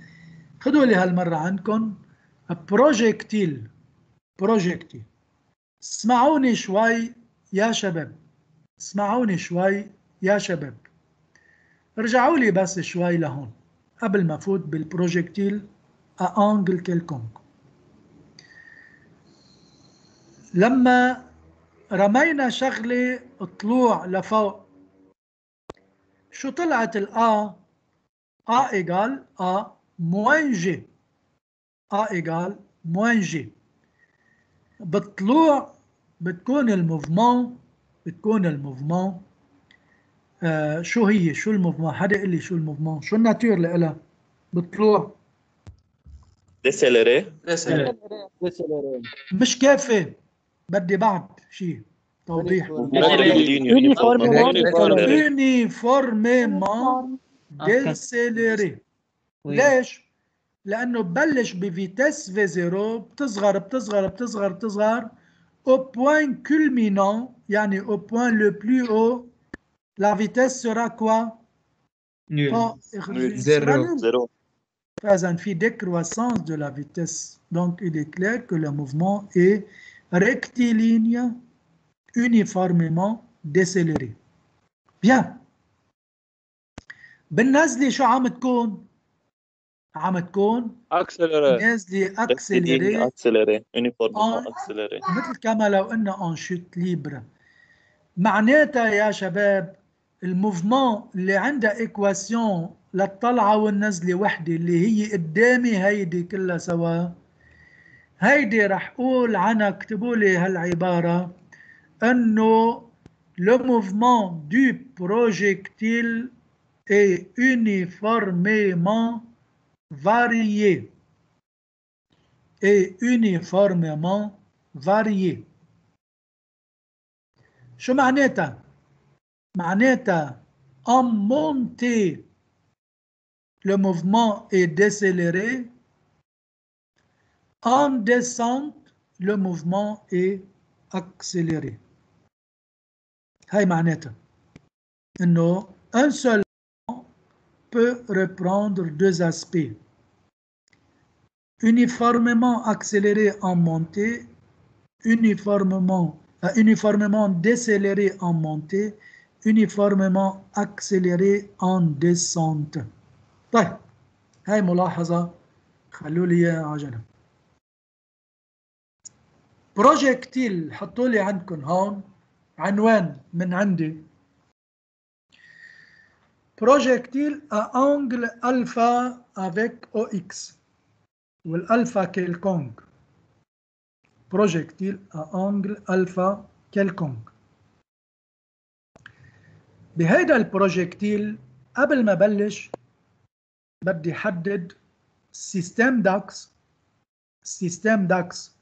خذوا لي هالمرة عندكم projectile projectile اسمعوني شوي يا شباب. اسمعوني شوي يا شباب. رجعوا لي بس شوي لهون قبل ما فوت بال projectile angle quelconque لما رمينا شغلة طلوع لفوق شو طلعت ال A égale A moins G. A égale moins G. بالطلوع بتكون ال mouvement بتكون ال mouvement آه شو هي؟ شو ال mouvement حدا يقول لي شو ال mouvement شو ال nature لها بالطلوع décéléré. مش كافي. بدي بعد شيء توضيح. يونيفورميمون ديسيلري. ليش؟ لأنه ببلش بفيتيس في زيرو بتصغر بتصغر بتصغر بتصغر. Au point culminant يعني au point le plus haut la vitesse sera quoi Nul. Oh, Zéro. Zéro. فإذا في décroissance de la vitesse donc il est clair que le mouvement est rectiligne uniformément décéléré bien بالنزلة شو عم تكون عم تكون اكسلري نازله اكسلري اكسلري يونيفورم آه. اكسلري مثل كما لو قلنا ان شوت ليبر معناتها يا شباب ال mouvement اللي عندها équation للطلعة والنزله وحده اللي هي قدامي هيدي كلها سوا. هيدي رح أقول عنها اكتبوا لي هالعبارة. إنه le mouvement du projectile est uniformément varié. Est uniformément varié. شو معناتها؟ معناتها en montée le mouvement est décéléré en descente le mouvement est accéléré هاي معناتها انه un seul peut reprendre deux aspects uniformément accéléré en montée uniformément euh, uniformément décéléré en montée uniformément accéléré en descente. طيب هاي ملاحظة خلو لي عجلة. projectile حطوا لي عندكم هون عنوان من عندي. projectile angle alpha avec O X وال alpha quelconque. projectile angle alpha quelconque. بهيدا ال projectile قبل ما بلش بدي حدد سيستم داكس système d'axe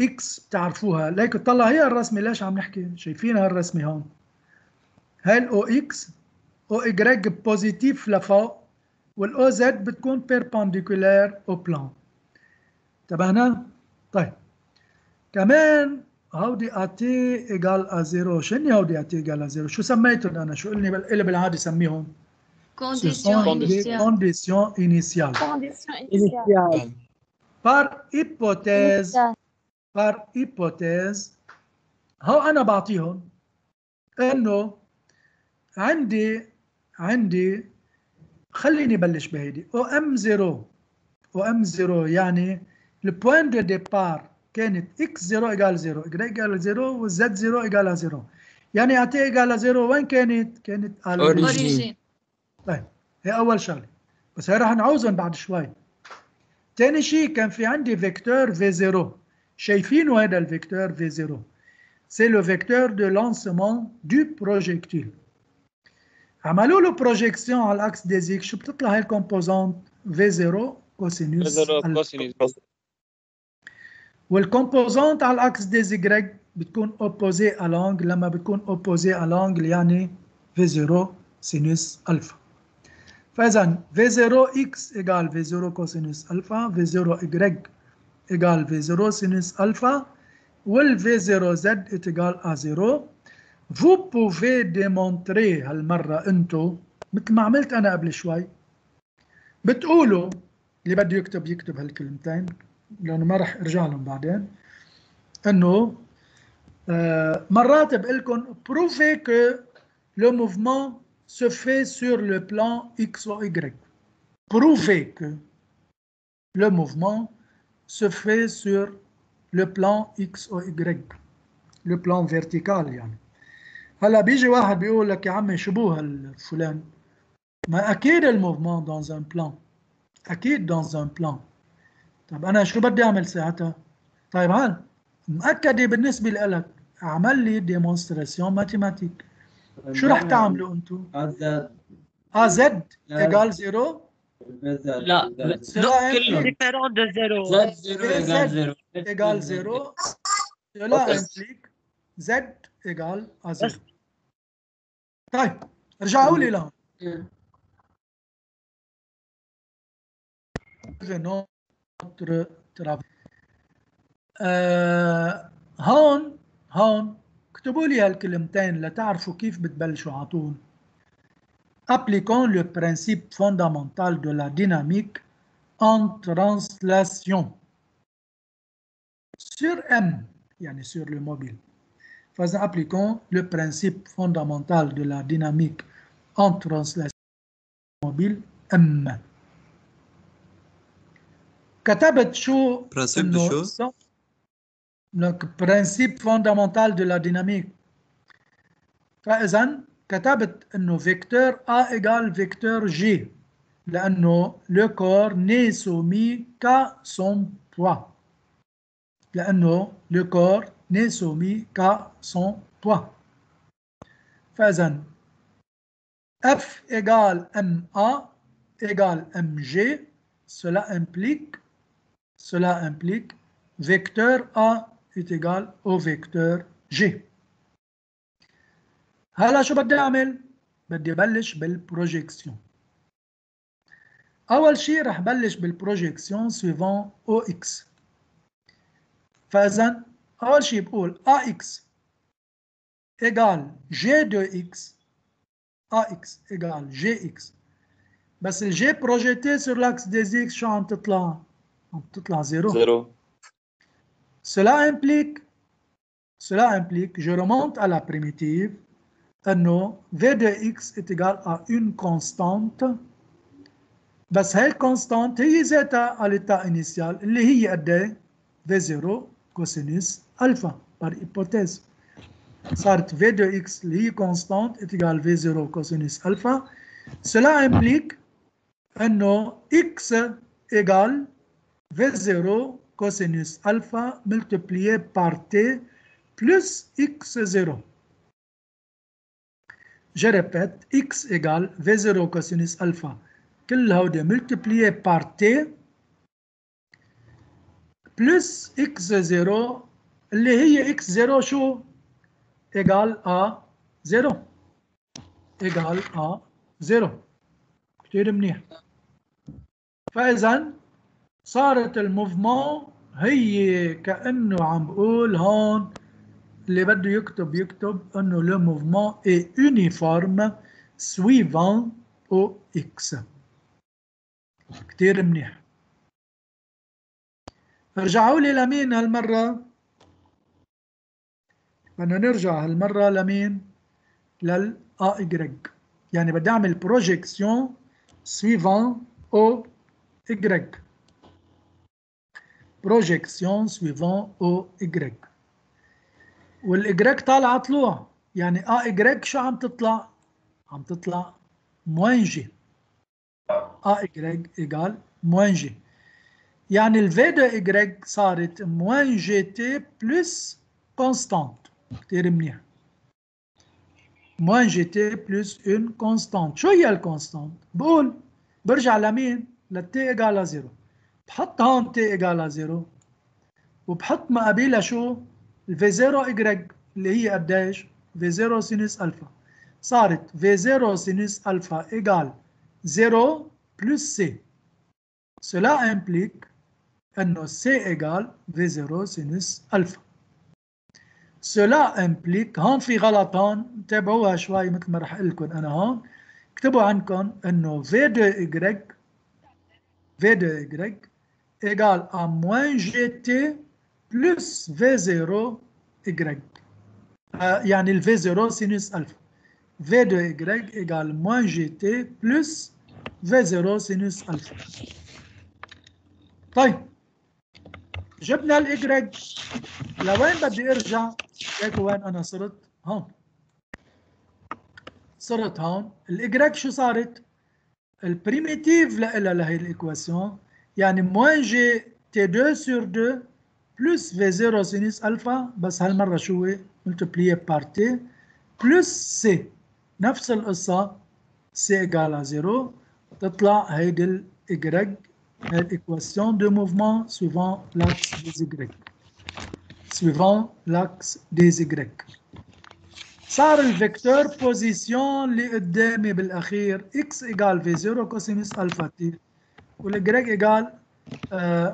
X بتعرفوها. ليك طلع هي الرسمة ليش عم نحكي؟ شايفينها الرسمه هون. هاي ال O X O Y positif لفوق وال O Z بتكون perpendiculaire au plan تبعنا طيب. كمان هودي اتي ايجال ا زيرو شنو هودي اتي ايجال ا زيرو شو سميتهم أنا شو قلني اللي بالعاده سميهم كونديسيون. Condition initiale. Par hypothèse, par hypothèse, هو أنا بعطيهم إنه عندي عندي خليني بلش بهيدي أو ام 0 أو ام 0 يعني البوين دو ديبار كانت اكس 0 ايجال 0 اجري ايجال 0 والزد 0 ايجال 0 يعني اتي ايجال 0 وين كانت؟ كانت على Origin. اوريجين طيب هي اول شغله بس هي رح نعوزهم بعد شوي تاني شيء كان في عندي فيكتور في 0 شايفينه هذا الفيكتور في 0 c'est le vecteur de lancement du projectile عملوا له بروجيكسيون على الاكس دي زيك شو بتطلع هاي الكومبوزونت في 0 كوسينوس زيرو ألفا. كوسينوس وال composante على ال axe des Y بتكون opposée à l'angle لما بتكون opposée à l'angle يعني V 0 sinus alpha فاذا V 0 X égale V 0 cosinus alpha V 0 Y égale V 0 sinus alpha وال V 0 Z égale à 0 vous pouvez démontrer هالمرة أنتو مثل ما عملت أنا قبل شوي. بتقولوا اللي بده يكتب يكتب هالكلمتين. لانه ما رح ارجع لهم بعدين انه آه مرات بقول لكم prouvez que le mouvement se fait sur le plan x ou y prouvez que le mouvement se fait sur le plan x ou y le plan vertical يعني هلا بيجي واحد بيقول لك يا عمي شو هالفلان ما اكيد الموفمون دون ان بلان اكيد دون ان بلان طب أنا شو بدي أعمل ساعتها؟ طيب هان مأكدة بالنسبة لك اعمل لي démonstration mathématique شو رح تعملوا أنتم؟ a z. égale zéro؟ لا Cela كله. Implique différent de zéro Z égale 0 cela implique Z égale à 0 طيب رجعوا لي لهون. Notre travail. آه هون هون اكتبوا لي هالكلمتين لتعرفوا كيف بتبلشوا على طول. Appliquons le principe fondamental de la dynamique en translation sur M, يعني sur le mobile. Faisons appliquons le principe fondamental de la dynamique en translation mobile M. كتبت شو برانسيب دو انه شو؟ le principe fondamental de la dynamique فاذا كتبت انه فيكتور A égale فيكتور G لانه le corps n'est soumis qu'à son poids لانه le corps n'est soumis qu'à son poids فاذا F égale MA égale MG cela implique cela implique vecteur A est égal au vecteur G هلا شو بدي اعمل؟ بدي ابلش بالبروجيكسيون اول شيء رح بلش بالبروجيكسيون suivant OX فاذا اول شيء بقول AX égale G de X AX égale GX بس الجي بروجيتي sur l'axe des X شو عم تطلع؟ عم تطلع زيرو زيرو Cela implique, cela implique, je remonte à la primitive, أنه V de x est égal à une constante بس هاي الكونستانت هي ذاتها على l'état initial اللي هي قد ايه؟ V0 كوسينوس ألفا par hypothèse صارت V de x اللي هي constante est égal V0 كوسينوس ألفا cela implique أنه x égale V0 cosinus alpha multiplié par t plus x0. Je répète, x égale v0 cosinus alpha. كل هودي multiplié par t plus x0 اللي هي x0 شو؟ égale à 0 égale à 0 كتير منيح فإذا صارت ال mouvement هي كأنه عم بقول هون اللي بده يكتب يكتب إنه le mouvement est uniforme suivant Ox كتير منيح. رجعوا لي لمين هالمرة؟ بدنا نرجع هالمرة لمين؟ لل A يعني بدي أعمل بروجيكسيون suivant أو Y. projection suivant au Y والإجراك طالعة طلوع يعني A Y شو عم تطلع؟ عم تطلع موين جي A Y إيجال موين جي يعني ال V de Y صارت موين جي تي بلس كونستانت كتير منيح موين جي تي بلس اون كونستانت شو هي الكونستانت؟ بقول برجع لمين؟ للتي إيجال زيرو بحط هون تي إيجال زيرو وبحط ما قبيلها شو؟ الفي 0 اي اللي هي قديش؟ في 0 سينوس ألفا صارت V0 sinus alpha égale 0 plus C cela implique إنه C égale V0 sinus alpha cela implique هون في غلط هون تابعوها شوي مثل ما رح أقول لكم أنا هون اكتبوا عندكم إنه في 2 y v de y égale à moins gt plus v0 y آه يعني ال v0 sinus alpha v de y égale moins gt plus v0 sinus alpha طيب جبنا ال y لوين بدي ارجع هيك وين انا صرت هون صرت هون ال y شو صارت البريميتيف لها لهي الايكواسيون يعني موان جي تي 2 سور 2 بلس في 0 سينوس الفا بس هالمره شو هو ملتبليي بار تي بلس سي نفس القصه سي ايجال 0 تطلع هيدي الايجريج الايكواسيون دو موفمون سويفون لاكس ديز ايجريج سويفون لاكس ديز ايجريج صار الفيكتور بوزيسيون اللي قدامي بالاخير اكس ايجال في 0 كوسينوس الفا تي وال y égale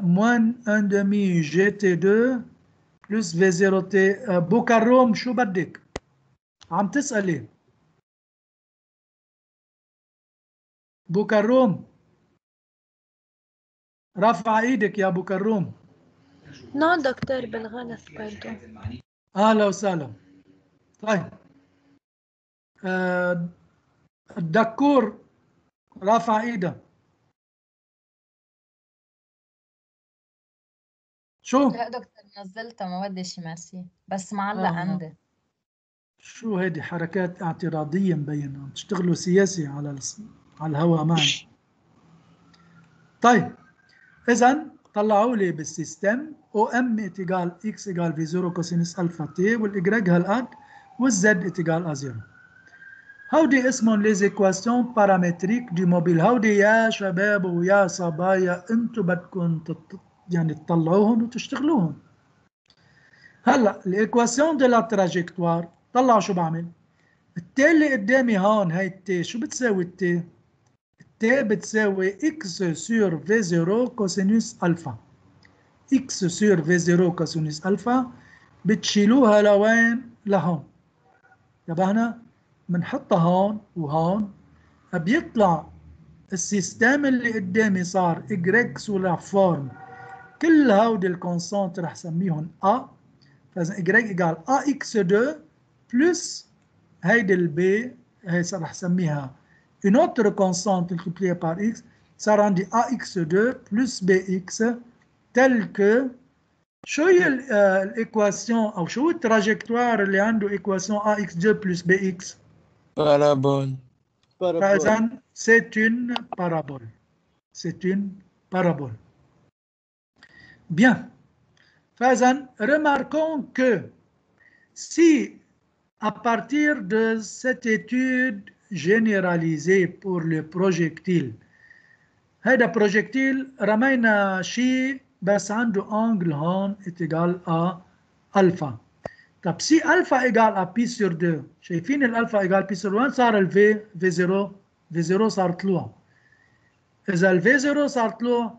moins un demi gt2 plus V0 t بوكاروم شو بدك؟ عم تسألي. بوكاروم رافع إيدك يا بوكاروم non دكتور بالغلط برضو أهلا وسهلا. طيب. آه الدكتور رافع ايده. شو؟ لا دكتور نزلتها ما بدي شي ماسي بس معلق آه،. عندي. شو هيدي حركات اعتراضية مبينة؟ عم تشتغلوا سياسي على الس- على الهوا معي. طيب إذا طلعوا لي بال système OM est égal x égale V0 cosinus alpha t وال y هالقد وال z est égal à 0 هودي اسمهم les équations paramétriques du mobile هودي يا شباب ويا صبايا أنتم بدكم تط... يعني تطلعوهم وتشتغلوهم. هلا ال équation de la trajectoire. طلعوا شو بعمل؟ ال t اللي قدامي هون هي ال t شو بتساوي ال t؟ ال t بتساوي x sur V0 cosinus alpha. x sur V0 cosinus alpha بتشيلوها لوين؟ لهون. انتبهنا بنحطها هون وهون. بيطلع ال système اللي قدامي صار y sous la forme. كل هودي الكونسونت رح سميهم ا فاذا اجريك ايجال ا اكس 2 بلس هيدي البي هي صار رح سميها une autre constante multipliée par x صار عندي ax2 plus bx tel que شو هي ال- آه، الايكواسيون او شو التراجكتوار اللي عنده ايكواسيون ax2 plus bx بارابول فاذا c'est une parabole c'est une parabole bien فاذا remarquons que si à partir de cette étude généralisée pour le projectile هذا بروجكتيل رمينا شيء بس عنده انجل هون اتجال ا الفا طب سي الفا ايجال ا بي سور 2 شايفين الالفا ايجال بي سور 1 صار الفي في 0 في 0 صار طلوع اذا الفي 0 صار طلوع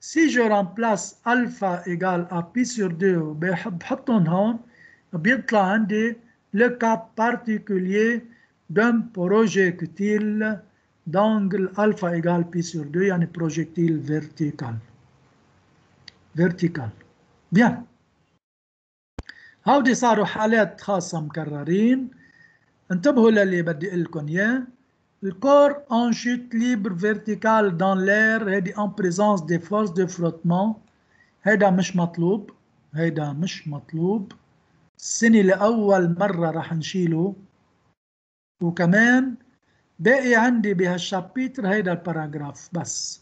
سي جو رامبلاس الفا ايجال ا بي سور 2 بحطهم هون بيطلع عندي لو كاب بارتيكولير d'un projectile d'angle alpha égale pi sur 2 يعني projectile vertical vertical bien هودي صاروا حالات خاصة مكررين انتبهوا للي بدي اقول لكم اياه ال corps en chute libre verticale dans l'air هيدي en présence des forces de frottement هيدا مش مطلوب هيدا مش مطلوب السنة لأول مرة رح نشيله وكمان باقي عندي بهال chapitre هيدا ال paragraphe بس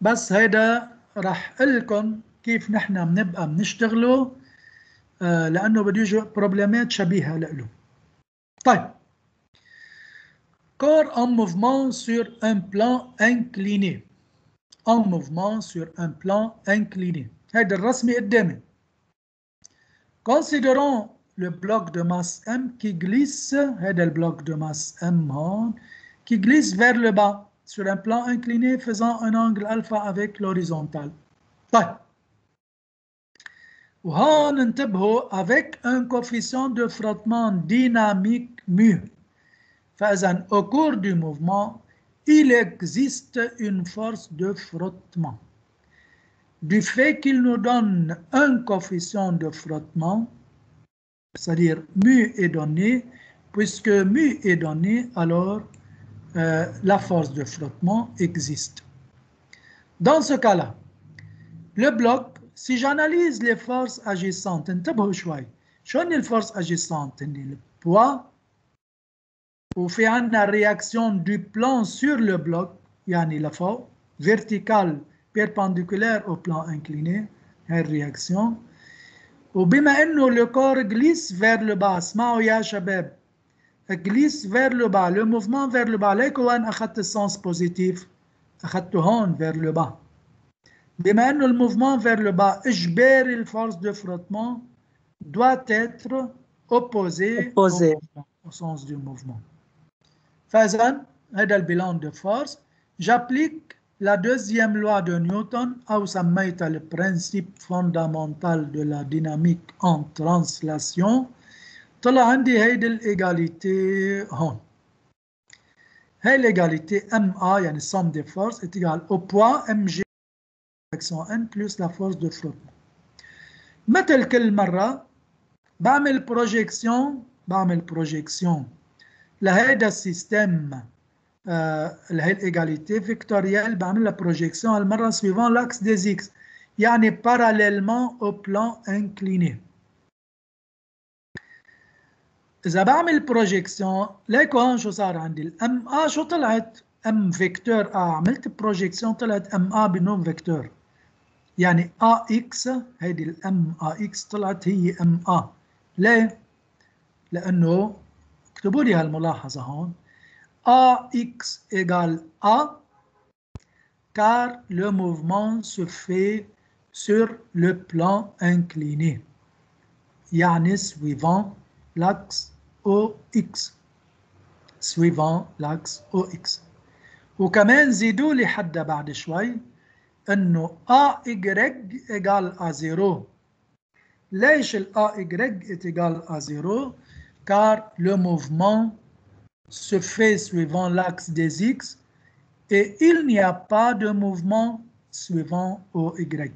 بس هيدا رح لكم كيف نحن بنبقى بنشتغله آه لأنه بده يجوا بروبلمات شبيهه له طيب corps en mouvement sur un plan incliné en mouvement sur un plan incliné هيدا الرسمه قدامي considérons le bloc de masse M qui glisse, هذا le bloc de masse M هون, qui glisse vers le bas sur un plan incliné faisant un angle alpha avec l'horizontale. طيب وهون انتبهوا avec un coefficient de frottement dynamique mu. Fazan, au cours du mouvement, il existe une force de frottement. Du fait qu'il nous donne un coefficient de frottement, c'est-à-dire mu est donné, puisque mu est donné, alors euh, la force de frottement existe. Dans ce cas-là, le bloc, si j'analyse les forces agissantes, je force agissante, le poids, وفي عندنا réaction du plan sur le bloc يعني لفوق vertical perpendiculaire au plan incliné هاي الرياكسيون وبما انه لو كور glisse vers le bas اسمعوا يا شباب glisse vers le bas le mouvement vers le bas ليكوا وين اخذت السنس بوزيتيف اخذته هون vers le bas بما انه الموفمون vers le bas اجباري الفورس de frottement doit être opposé Opposé. au, mouvement, au sens du mouvement فاذا هذا البيلان de force j'applique la deuxième loi de Newton أو سميتها le principe fondamental de la dynamique en translation طلع عندي هيدي الإيجاليتي هون هاي l'égalité MA يعني somme des forces est égale au poids MG direction N plus la force de frottement مثل كل مرة بعمل بروجيكسيون بعمل بروجيكسيون لهيدا السيستم آه لهي الايجاليتي فيكتوريال بعمل لها بروجيكسيون المره سويفون لاكس دي زيكس يعني باراليلمون او بلان انكليني اذا بعمل بروجيكسيون ليكو هون شو صار عندي الام ا شو طلعت ام فيكتور ا عملت بروجيكسيون طلعت ام ا بنوم فيكتور يعني ا اكس هيدي الام ا اكس طلعت هي ام ا ليه لانه اكتبوا لي هالملاحظه هون AX égale A car le mouvement se fait sur le plan incliné يعني suivant l'axe OX suivant l'axe OX وكمان زيدوا لي حدا بعد شوي انه AY égale A0 ليش ال AY est égal à 0 car le mouvement se fait suivant l'axe des X et il n'y a pas de mouvement suivant OY.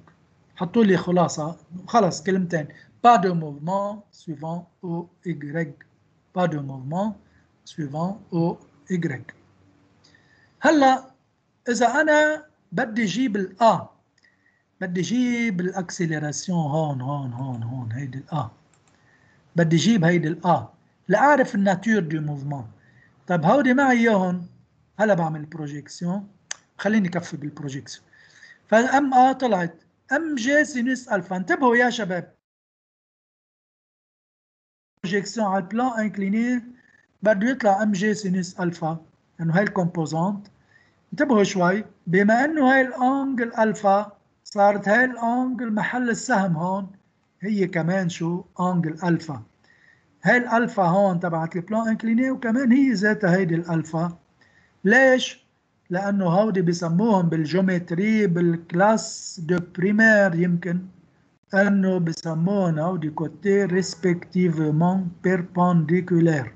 حطوا لي خلاصة خلاص كلمتين pas de mouvement suivant OY pas de mouvement suivant OY هلا إذا أنا بدي أجيب الأ بدي أجيب الأكسلراسيون هون هون هون هون هيدي الأ بدي أجيب هيدي الأ لأعرف ال nature du mouvement. طيب هودي معي إياهم؟ هلا بعمل projection خليني كفي بال projection فالأم آ طلعت. mg sinus alpha. انتبهوا يا شباب. projection على ال plan incliné. بده يطلع mg sinus alpha. لأنه هاي ال composante انتبهوا شوي. بما إنه هاي ال angle alpha صارت هاي ال angle محل السهم هون. هي كمان شو؟ angle alpha. هاي الالفا هون تبعت ال plan incliné؟ وكمان هي ذاتها هيدي الألفا. ليش؟ لأنه هودي بسموهم بال géométrie بال classe de première يمكن. أنه بسموهم هودي côtés respectivement perpendiculaires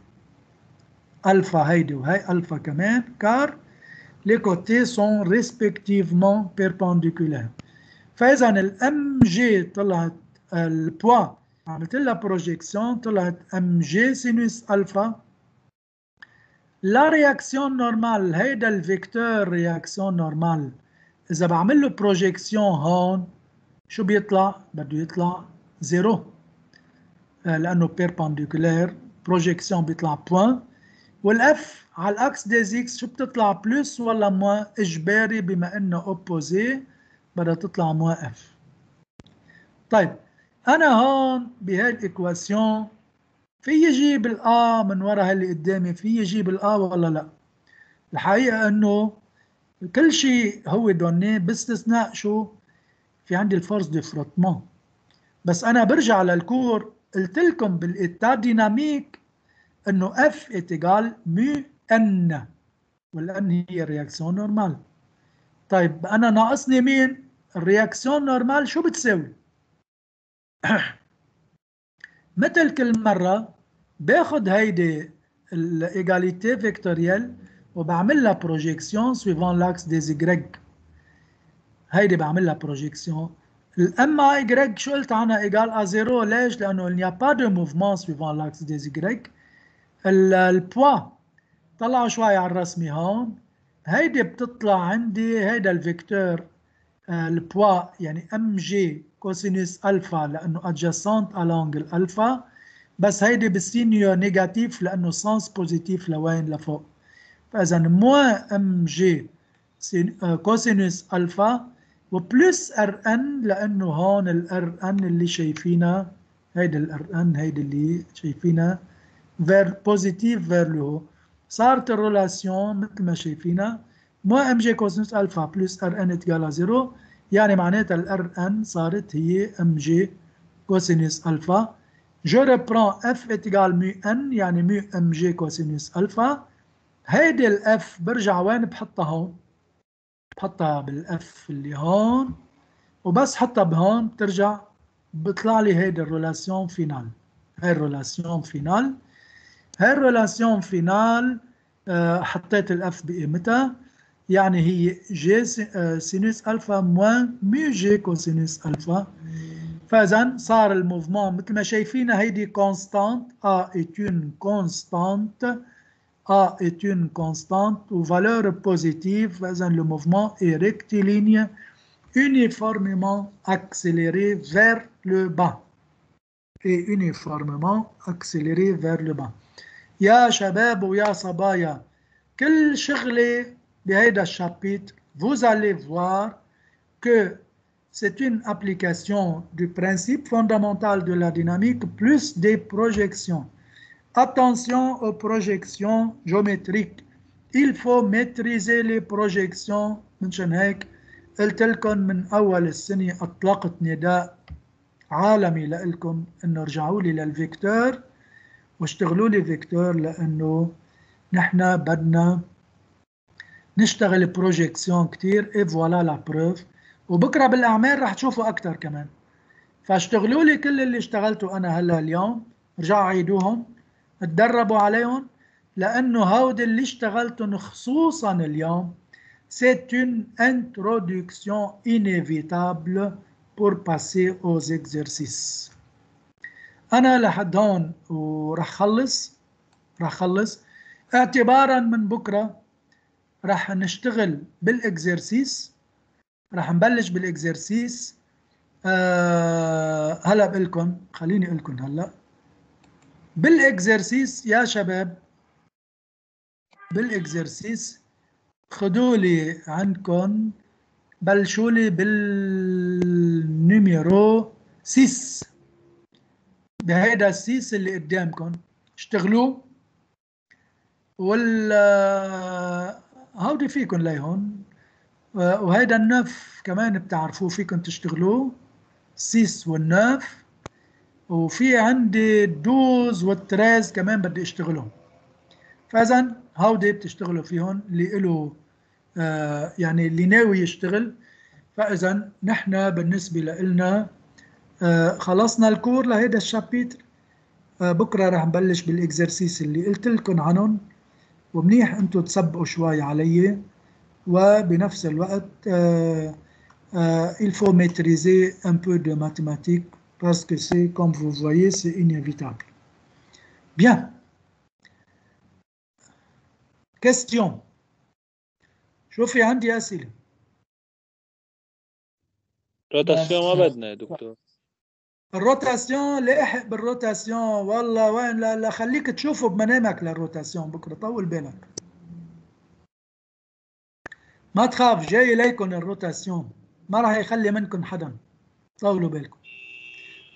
alpha هيدي وهي ألفا كمان car les côtés sont respectivement perpendiculaires فاذا ال mg طلعت البوا عملت لها بروجيكسيون طلعت ام جي سينوس الفا لا رياكسيون نورمال هيدا الفيكتور رياكسيون نورمال اذا بعمل له بروجيكسيون هون شو بيطلع بده يطلع زيرو لانه بيربانديكولير بروجيكسيون بيطلع بوان والاف على الاكس دي زيكس شو بتطلع بلس ولا موان اجباري بما انه اوبوزي بدها تطلع موان اف طيب أنا هون بهاي الايكواسيون في يجيب ال a من ورا هاللي قدامي في يجيب ال a ولا لا؟ الحقيقة إنه كل شيء هو donné باستثناء شو؟ في عندي ال force de frottement بس أنا برجع لل cours قلت لكم بال état dynamique إنه f est égale mu N والان هي ال réaction normale طيب أنا ناقصني مين؟ ال réaction normale شو بتساوي؟ مثل كل مرة باخد هيدي ال égalité vectorielle وبعمل لها projection suivant l'axe des y هيدي بعمل لها projection ال ma شو قلت عنها égale à zéro ليش؟ لأنه a pas de mouvement suivant l'axe des y. البوا طلعوا شوي على الرسمي هون. هيدي بتطلع عندي هيدا ال vecteur البوا يعني mg cosinus alpha لأنه à l'angle alpha بس هيدي بال signe négatif لأنه sens positif لوين؟ لفوق. فاذا moins mg cosinus alpha و plus RN لأنه هون ال RN اللي شايفينها هيدي ال RN هيدي اللي شايفينها vers positif vers لو صارت ال relation مثل ما شايفينها moins mg cosinus alpha plus RN est égale zéro يعني معناتها ال RN صارت هي mg cosinus alpha. je reprends f est égale mu N يعني mu mg cosinus alpha. هيدي ال f برجع وين بحطها هون؟ بحطها بال f اللي هون. وبس حطها بهون بترجع بيطلع لي هيدي ال relation finale هاي ال relation finale هاي الرولاسيون فينال حطيت الاف بقيمتها. يعني هي جي آه، سينوس الفا موان ميو جي كوسينوس الفا فاذا صار الموفمون مثل ما شايفين هيدي كونستانت ا est une constante A est une constante ou valeur positive فاذا le mouvement est rectiligne uniformément accéléré vers le bas et uniformément accéléré vers le bas يا شباب ويا صبايا كل شغلة بهيدا الشابيتر vous allez voir que c'est une application du principe fondamental de la dynamique plus des projections. Attention aux projections géométriques. Il faut maîtriser les projections منشان هيك قلت لكم من أول السنة أطلقت نداء عالمي لكم إنه رجعوا لي للفيكتور واشتغلوا لي فيكتور لأنه نحن بدنا نشتغل projection كتير et voilà la preuve وبكرة بالأعمال رح تشوفوا أكثر كمان. فاشتغلوا لي كل اللي اشتغلته أنا هلا اليوم رجعوا عيدوهم اتدربوا عليهم لأنه هودي اللي اشتغلتهم خصوصا اليوم c'est une introduction inévitable pour passer aux exercices. أنا لحد هون ورح خلص رح خلص. اعتبارا من بكرة رح نشتغل بالإكزرسيس رح نبلش بالإكزرسيس. آه هلا بقلكم خليني اقلكم هلا. بالإكزرسيس يا شباب بالإكزرسيس خذوا لي عندكم بلشوا لي بال numéro 6 بهيدا ال six اللي قدامكم اشتغلوا وال هودي فيكم ليهون وهيدا ال neuf كمان بتعرفوه فيكم تشتغلوه. six وال neuf. وفي عندي ال douze وال treize كمان بدي اشتغلهم. فاذا هودي بتشتغلوا فيهم اللي له آه يعني اللي ناوي يشتغل. فاذا نحن بالنسبة لنا آه خلصنا الكور لهيدا الشابيتر. آه بكرة رح نبلش بالإكزرسيس اللي قلت لكم عنهم. ومنيح انتم تسبقوا شوي علي وبنفس الوقت euh, euh, il faut maîtriser un peu de mathématiques parce que c'est, comme vous voyez, c'est inévitable. Bien. Question. شوفي عندي أسئلة. روتاسيون ما بدنا يا دكتور ال rotation لاحق بال rotation. والله وين؟ لا, لا خليك تشوفه بمنامك لل rotation. بكرة طول بالك ما تخاف جاي إليكم ال rotation. ما راح يخلي منكم حدا. طولوا بالكم.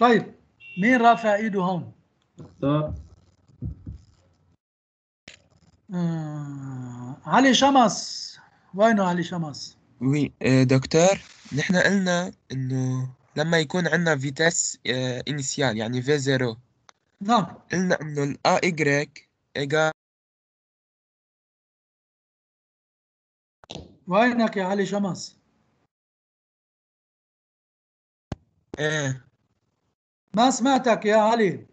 طيب مين رافع إيده هون؟ دكتور آه. علي شمس. وينه علي شمس؟ oui آه، دكتور نحن قلنا إنه لما يكون عندنا vitesse initiale يعني v zéro. نعم. قلنا إنه الا ايجريك إيجا وينك يا علي شمس؟ إيه ما سمعتك يا علي.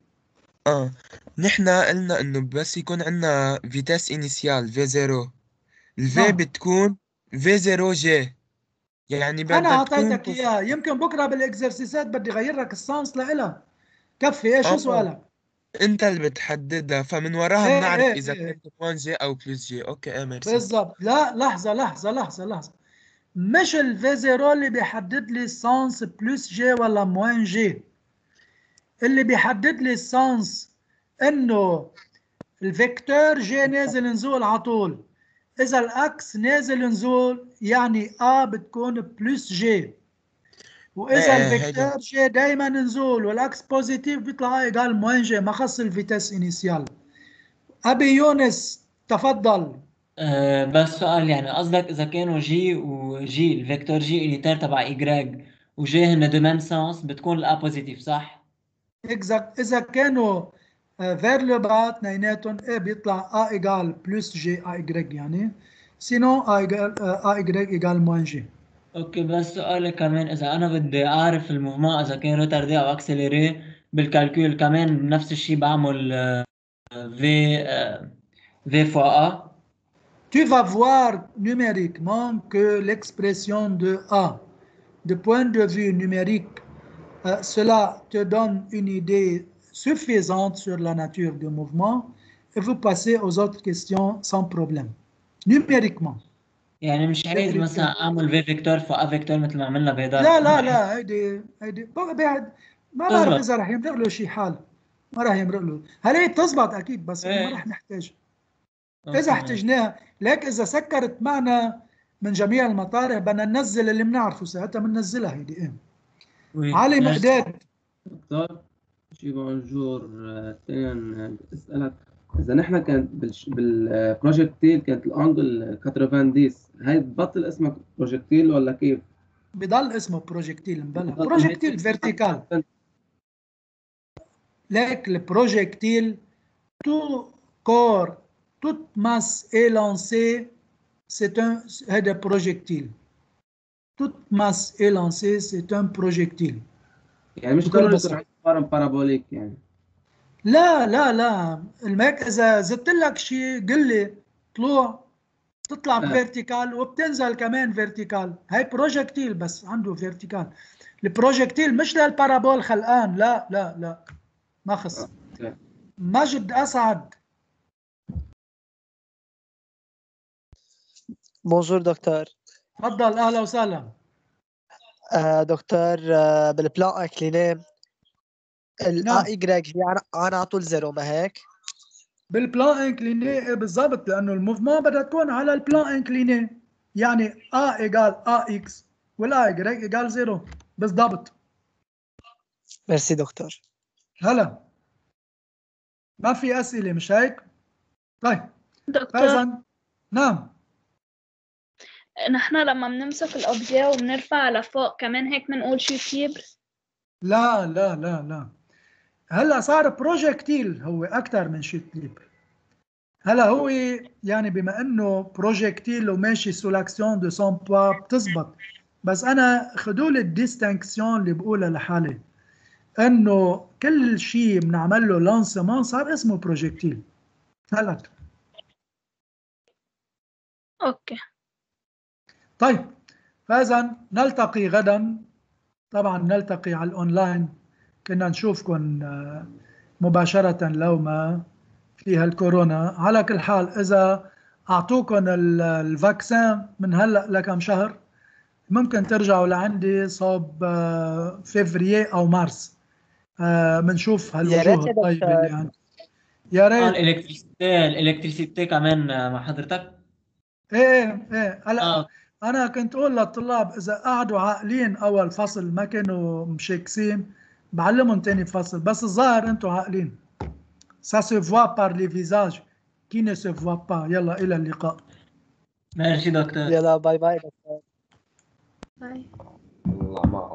آه. نحن قلنا إنه بس يكون عندنا vitesse initiale v zéro. ال v نعم. بتكون v zéro g يعني أنا أعطيتك اياه يمكن بكرة بال exercice ات بدي أغير لك ال sens لإلها. كفي إيش آه. سؤالك؟ أنت اللي بتحددها فمن وراها إيه بنعرف إيه إذا إيه. كانت moins g أو plus g. OK إيه ميرسي. بالضبط. لا لحظة لحظة لحظة لحظة. مش ال v zéro اللي بيحدد لي ال sens plus g ولا moins g؟ اللي بيحدد لي ال sens إنه ال vecteur g نازل نزول على طول. إذا ال axe نازل نزول يعني a بتكون plus g وإذا إيه، ال vecteur. g دايما نزول وال axe positif بيطلع égale moins g ما خص ال vitesse initiale أبي يونس تفضل آه بس سؤال يعني قصدك إذا كانوا J و G ال vecteur J unitaire تبع Y و G هن de même sens بتكون ال A positive صح؟ exact إذا كانوا فير لو با اثنيناتهم ايه بيطلع ا ايجال بلس جي ا ايجريج يعني sinon A égale euh, AY égale moins G. اوكي بس سؤالي كمان اذا انا بدي اعرف الموفمون اذا كان ريتاردي او اكسلري بالكالكول كمان نفس الشيء بعمل آه، في آه، في فوا ا Tu vas voir numériquement que l'expression de A, de point de vue numérique, euh, cela te donne une idée suffisante sur la nature du mouvement et vous passez aux autres questions sans problème. Numériquement. يعني مش عيد مثلا أعمل في فيكتور فوا فيكتور مثل ما عملنا بهداك لا لا لا هيدي هيدي بعد ما بعرف. إذا رح يمرق له شيء حال ما رح يمرق له هلا هي بتزبط أكيد بس إيه. ما رح نحتاج إذا. احتجناها ليك إذا سكرت معنا من جميع المطارح بدنا ننزل اللي بنعرفه ساعتها بننزلها هيدي إيه علي. مقداد دكتور شي bonjour تاني أسألك. إذا نحن كانت بال projectile كانت ال angle 90 هاي بتبطل اسمها projectile ولا كيف؟ بضل اسمه projectile مبلا projectile vertical ال projectile tout corps toute masse est lancée c'est un هذا projectile toute masse est lancée c'est un projectile يعني مش ضروري forme parabolique يعني. لا لا لا. الماك إذا زدت لك شيء قل لي طلوع تطلع آه. vertical وبتنزل كمان vertical هاي projectile بس عنده vertical ال projectile مش لل parabole خلقان. لا لا لا. ما خص. OK. مجد أسعد. bonjour دكتور. تفضل. أهلا وسهلا. آه دكتور آه بال plan incliné ال نعم. A Y هي عن على طول زيرو ما هيك؟ بال plan incliné بالضبط لأنه ال mouvement بدها تكون على ال plan incliné يعني A égale A X والا Y égale zéro بالضبط. ميرسي دكتور. هلا. ما في أسئلة مش هيك؟ طيب. دكتور. نعم. نحن لما بنمسك ال objet وبنرفع لفوق كمان هيك بنقول chute libre لا لا لا لا. هلا صار projectile هو أكثر من chute libre هلا هو يعني بما إنه projectile وماشي sous l'action de son poids بتزبط. بس أنا خدوا لي ال distinction اللي بقولها لحالي. إنه كل شيء بنعمل له lancement صار اسمه projectile هلا. OK. طيب فاذا نلتقي غدا. طبعا نلتقي على الأونلاين. كنا نشوفكم آه، مباشرة لو ما فيها الكورونا. على كل حال إذا أعطوكم ال- ال vaccin من هلأ لكم شهر ممكن ترجعوا لعندي صوب آه، فيفريي أو مارس. آه، بنشوف ريت هالوجوه يا الطيبة. اللي عندي. يا ريت. ال électricité ال électricité كمان آه، مع حضرتك؟ إيه إيه. هلأ آه. أنا كنت أقول للطلاب إذا قعدوا عاقلين أول فصل ما كانوا مشاكسين بعلمهم تاني فصل. بس الظاهر أنتم عاقلين. Ça se voit par les visages. Qui ne se voit pas. يلا إلى اللقاء. ماشي دكتور. يلا bye bye دكتور. bye. الله معه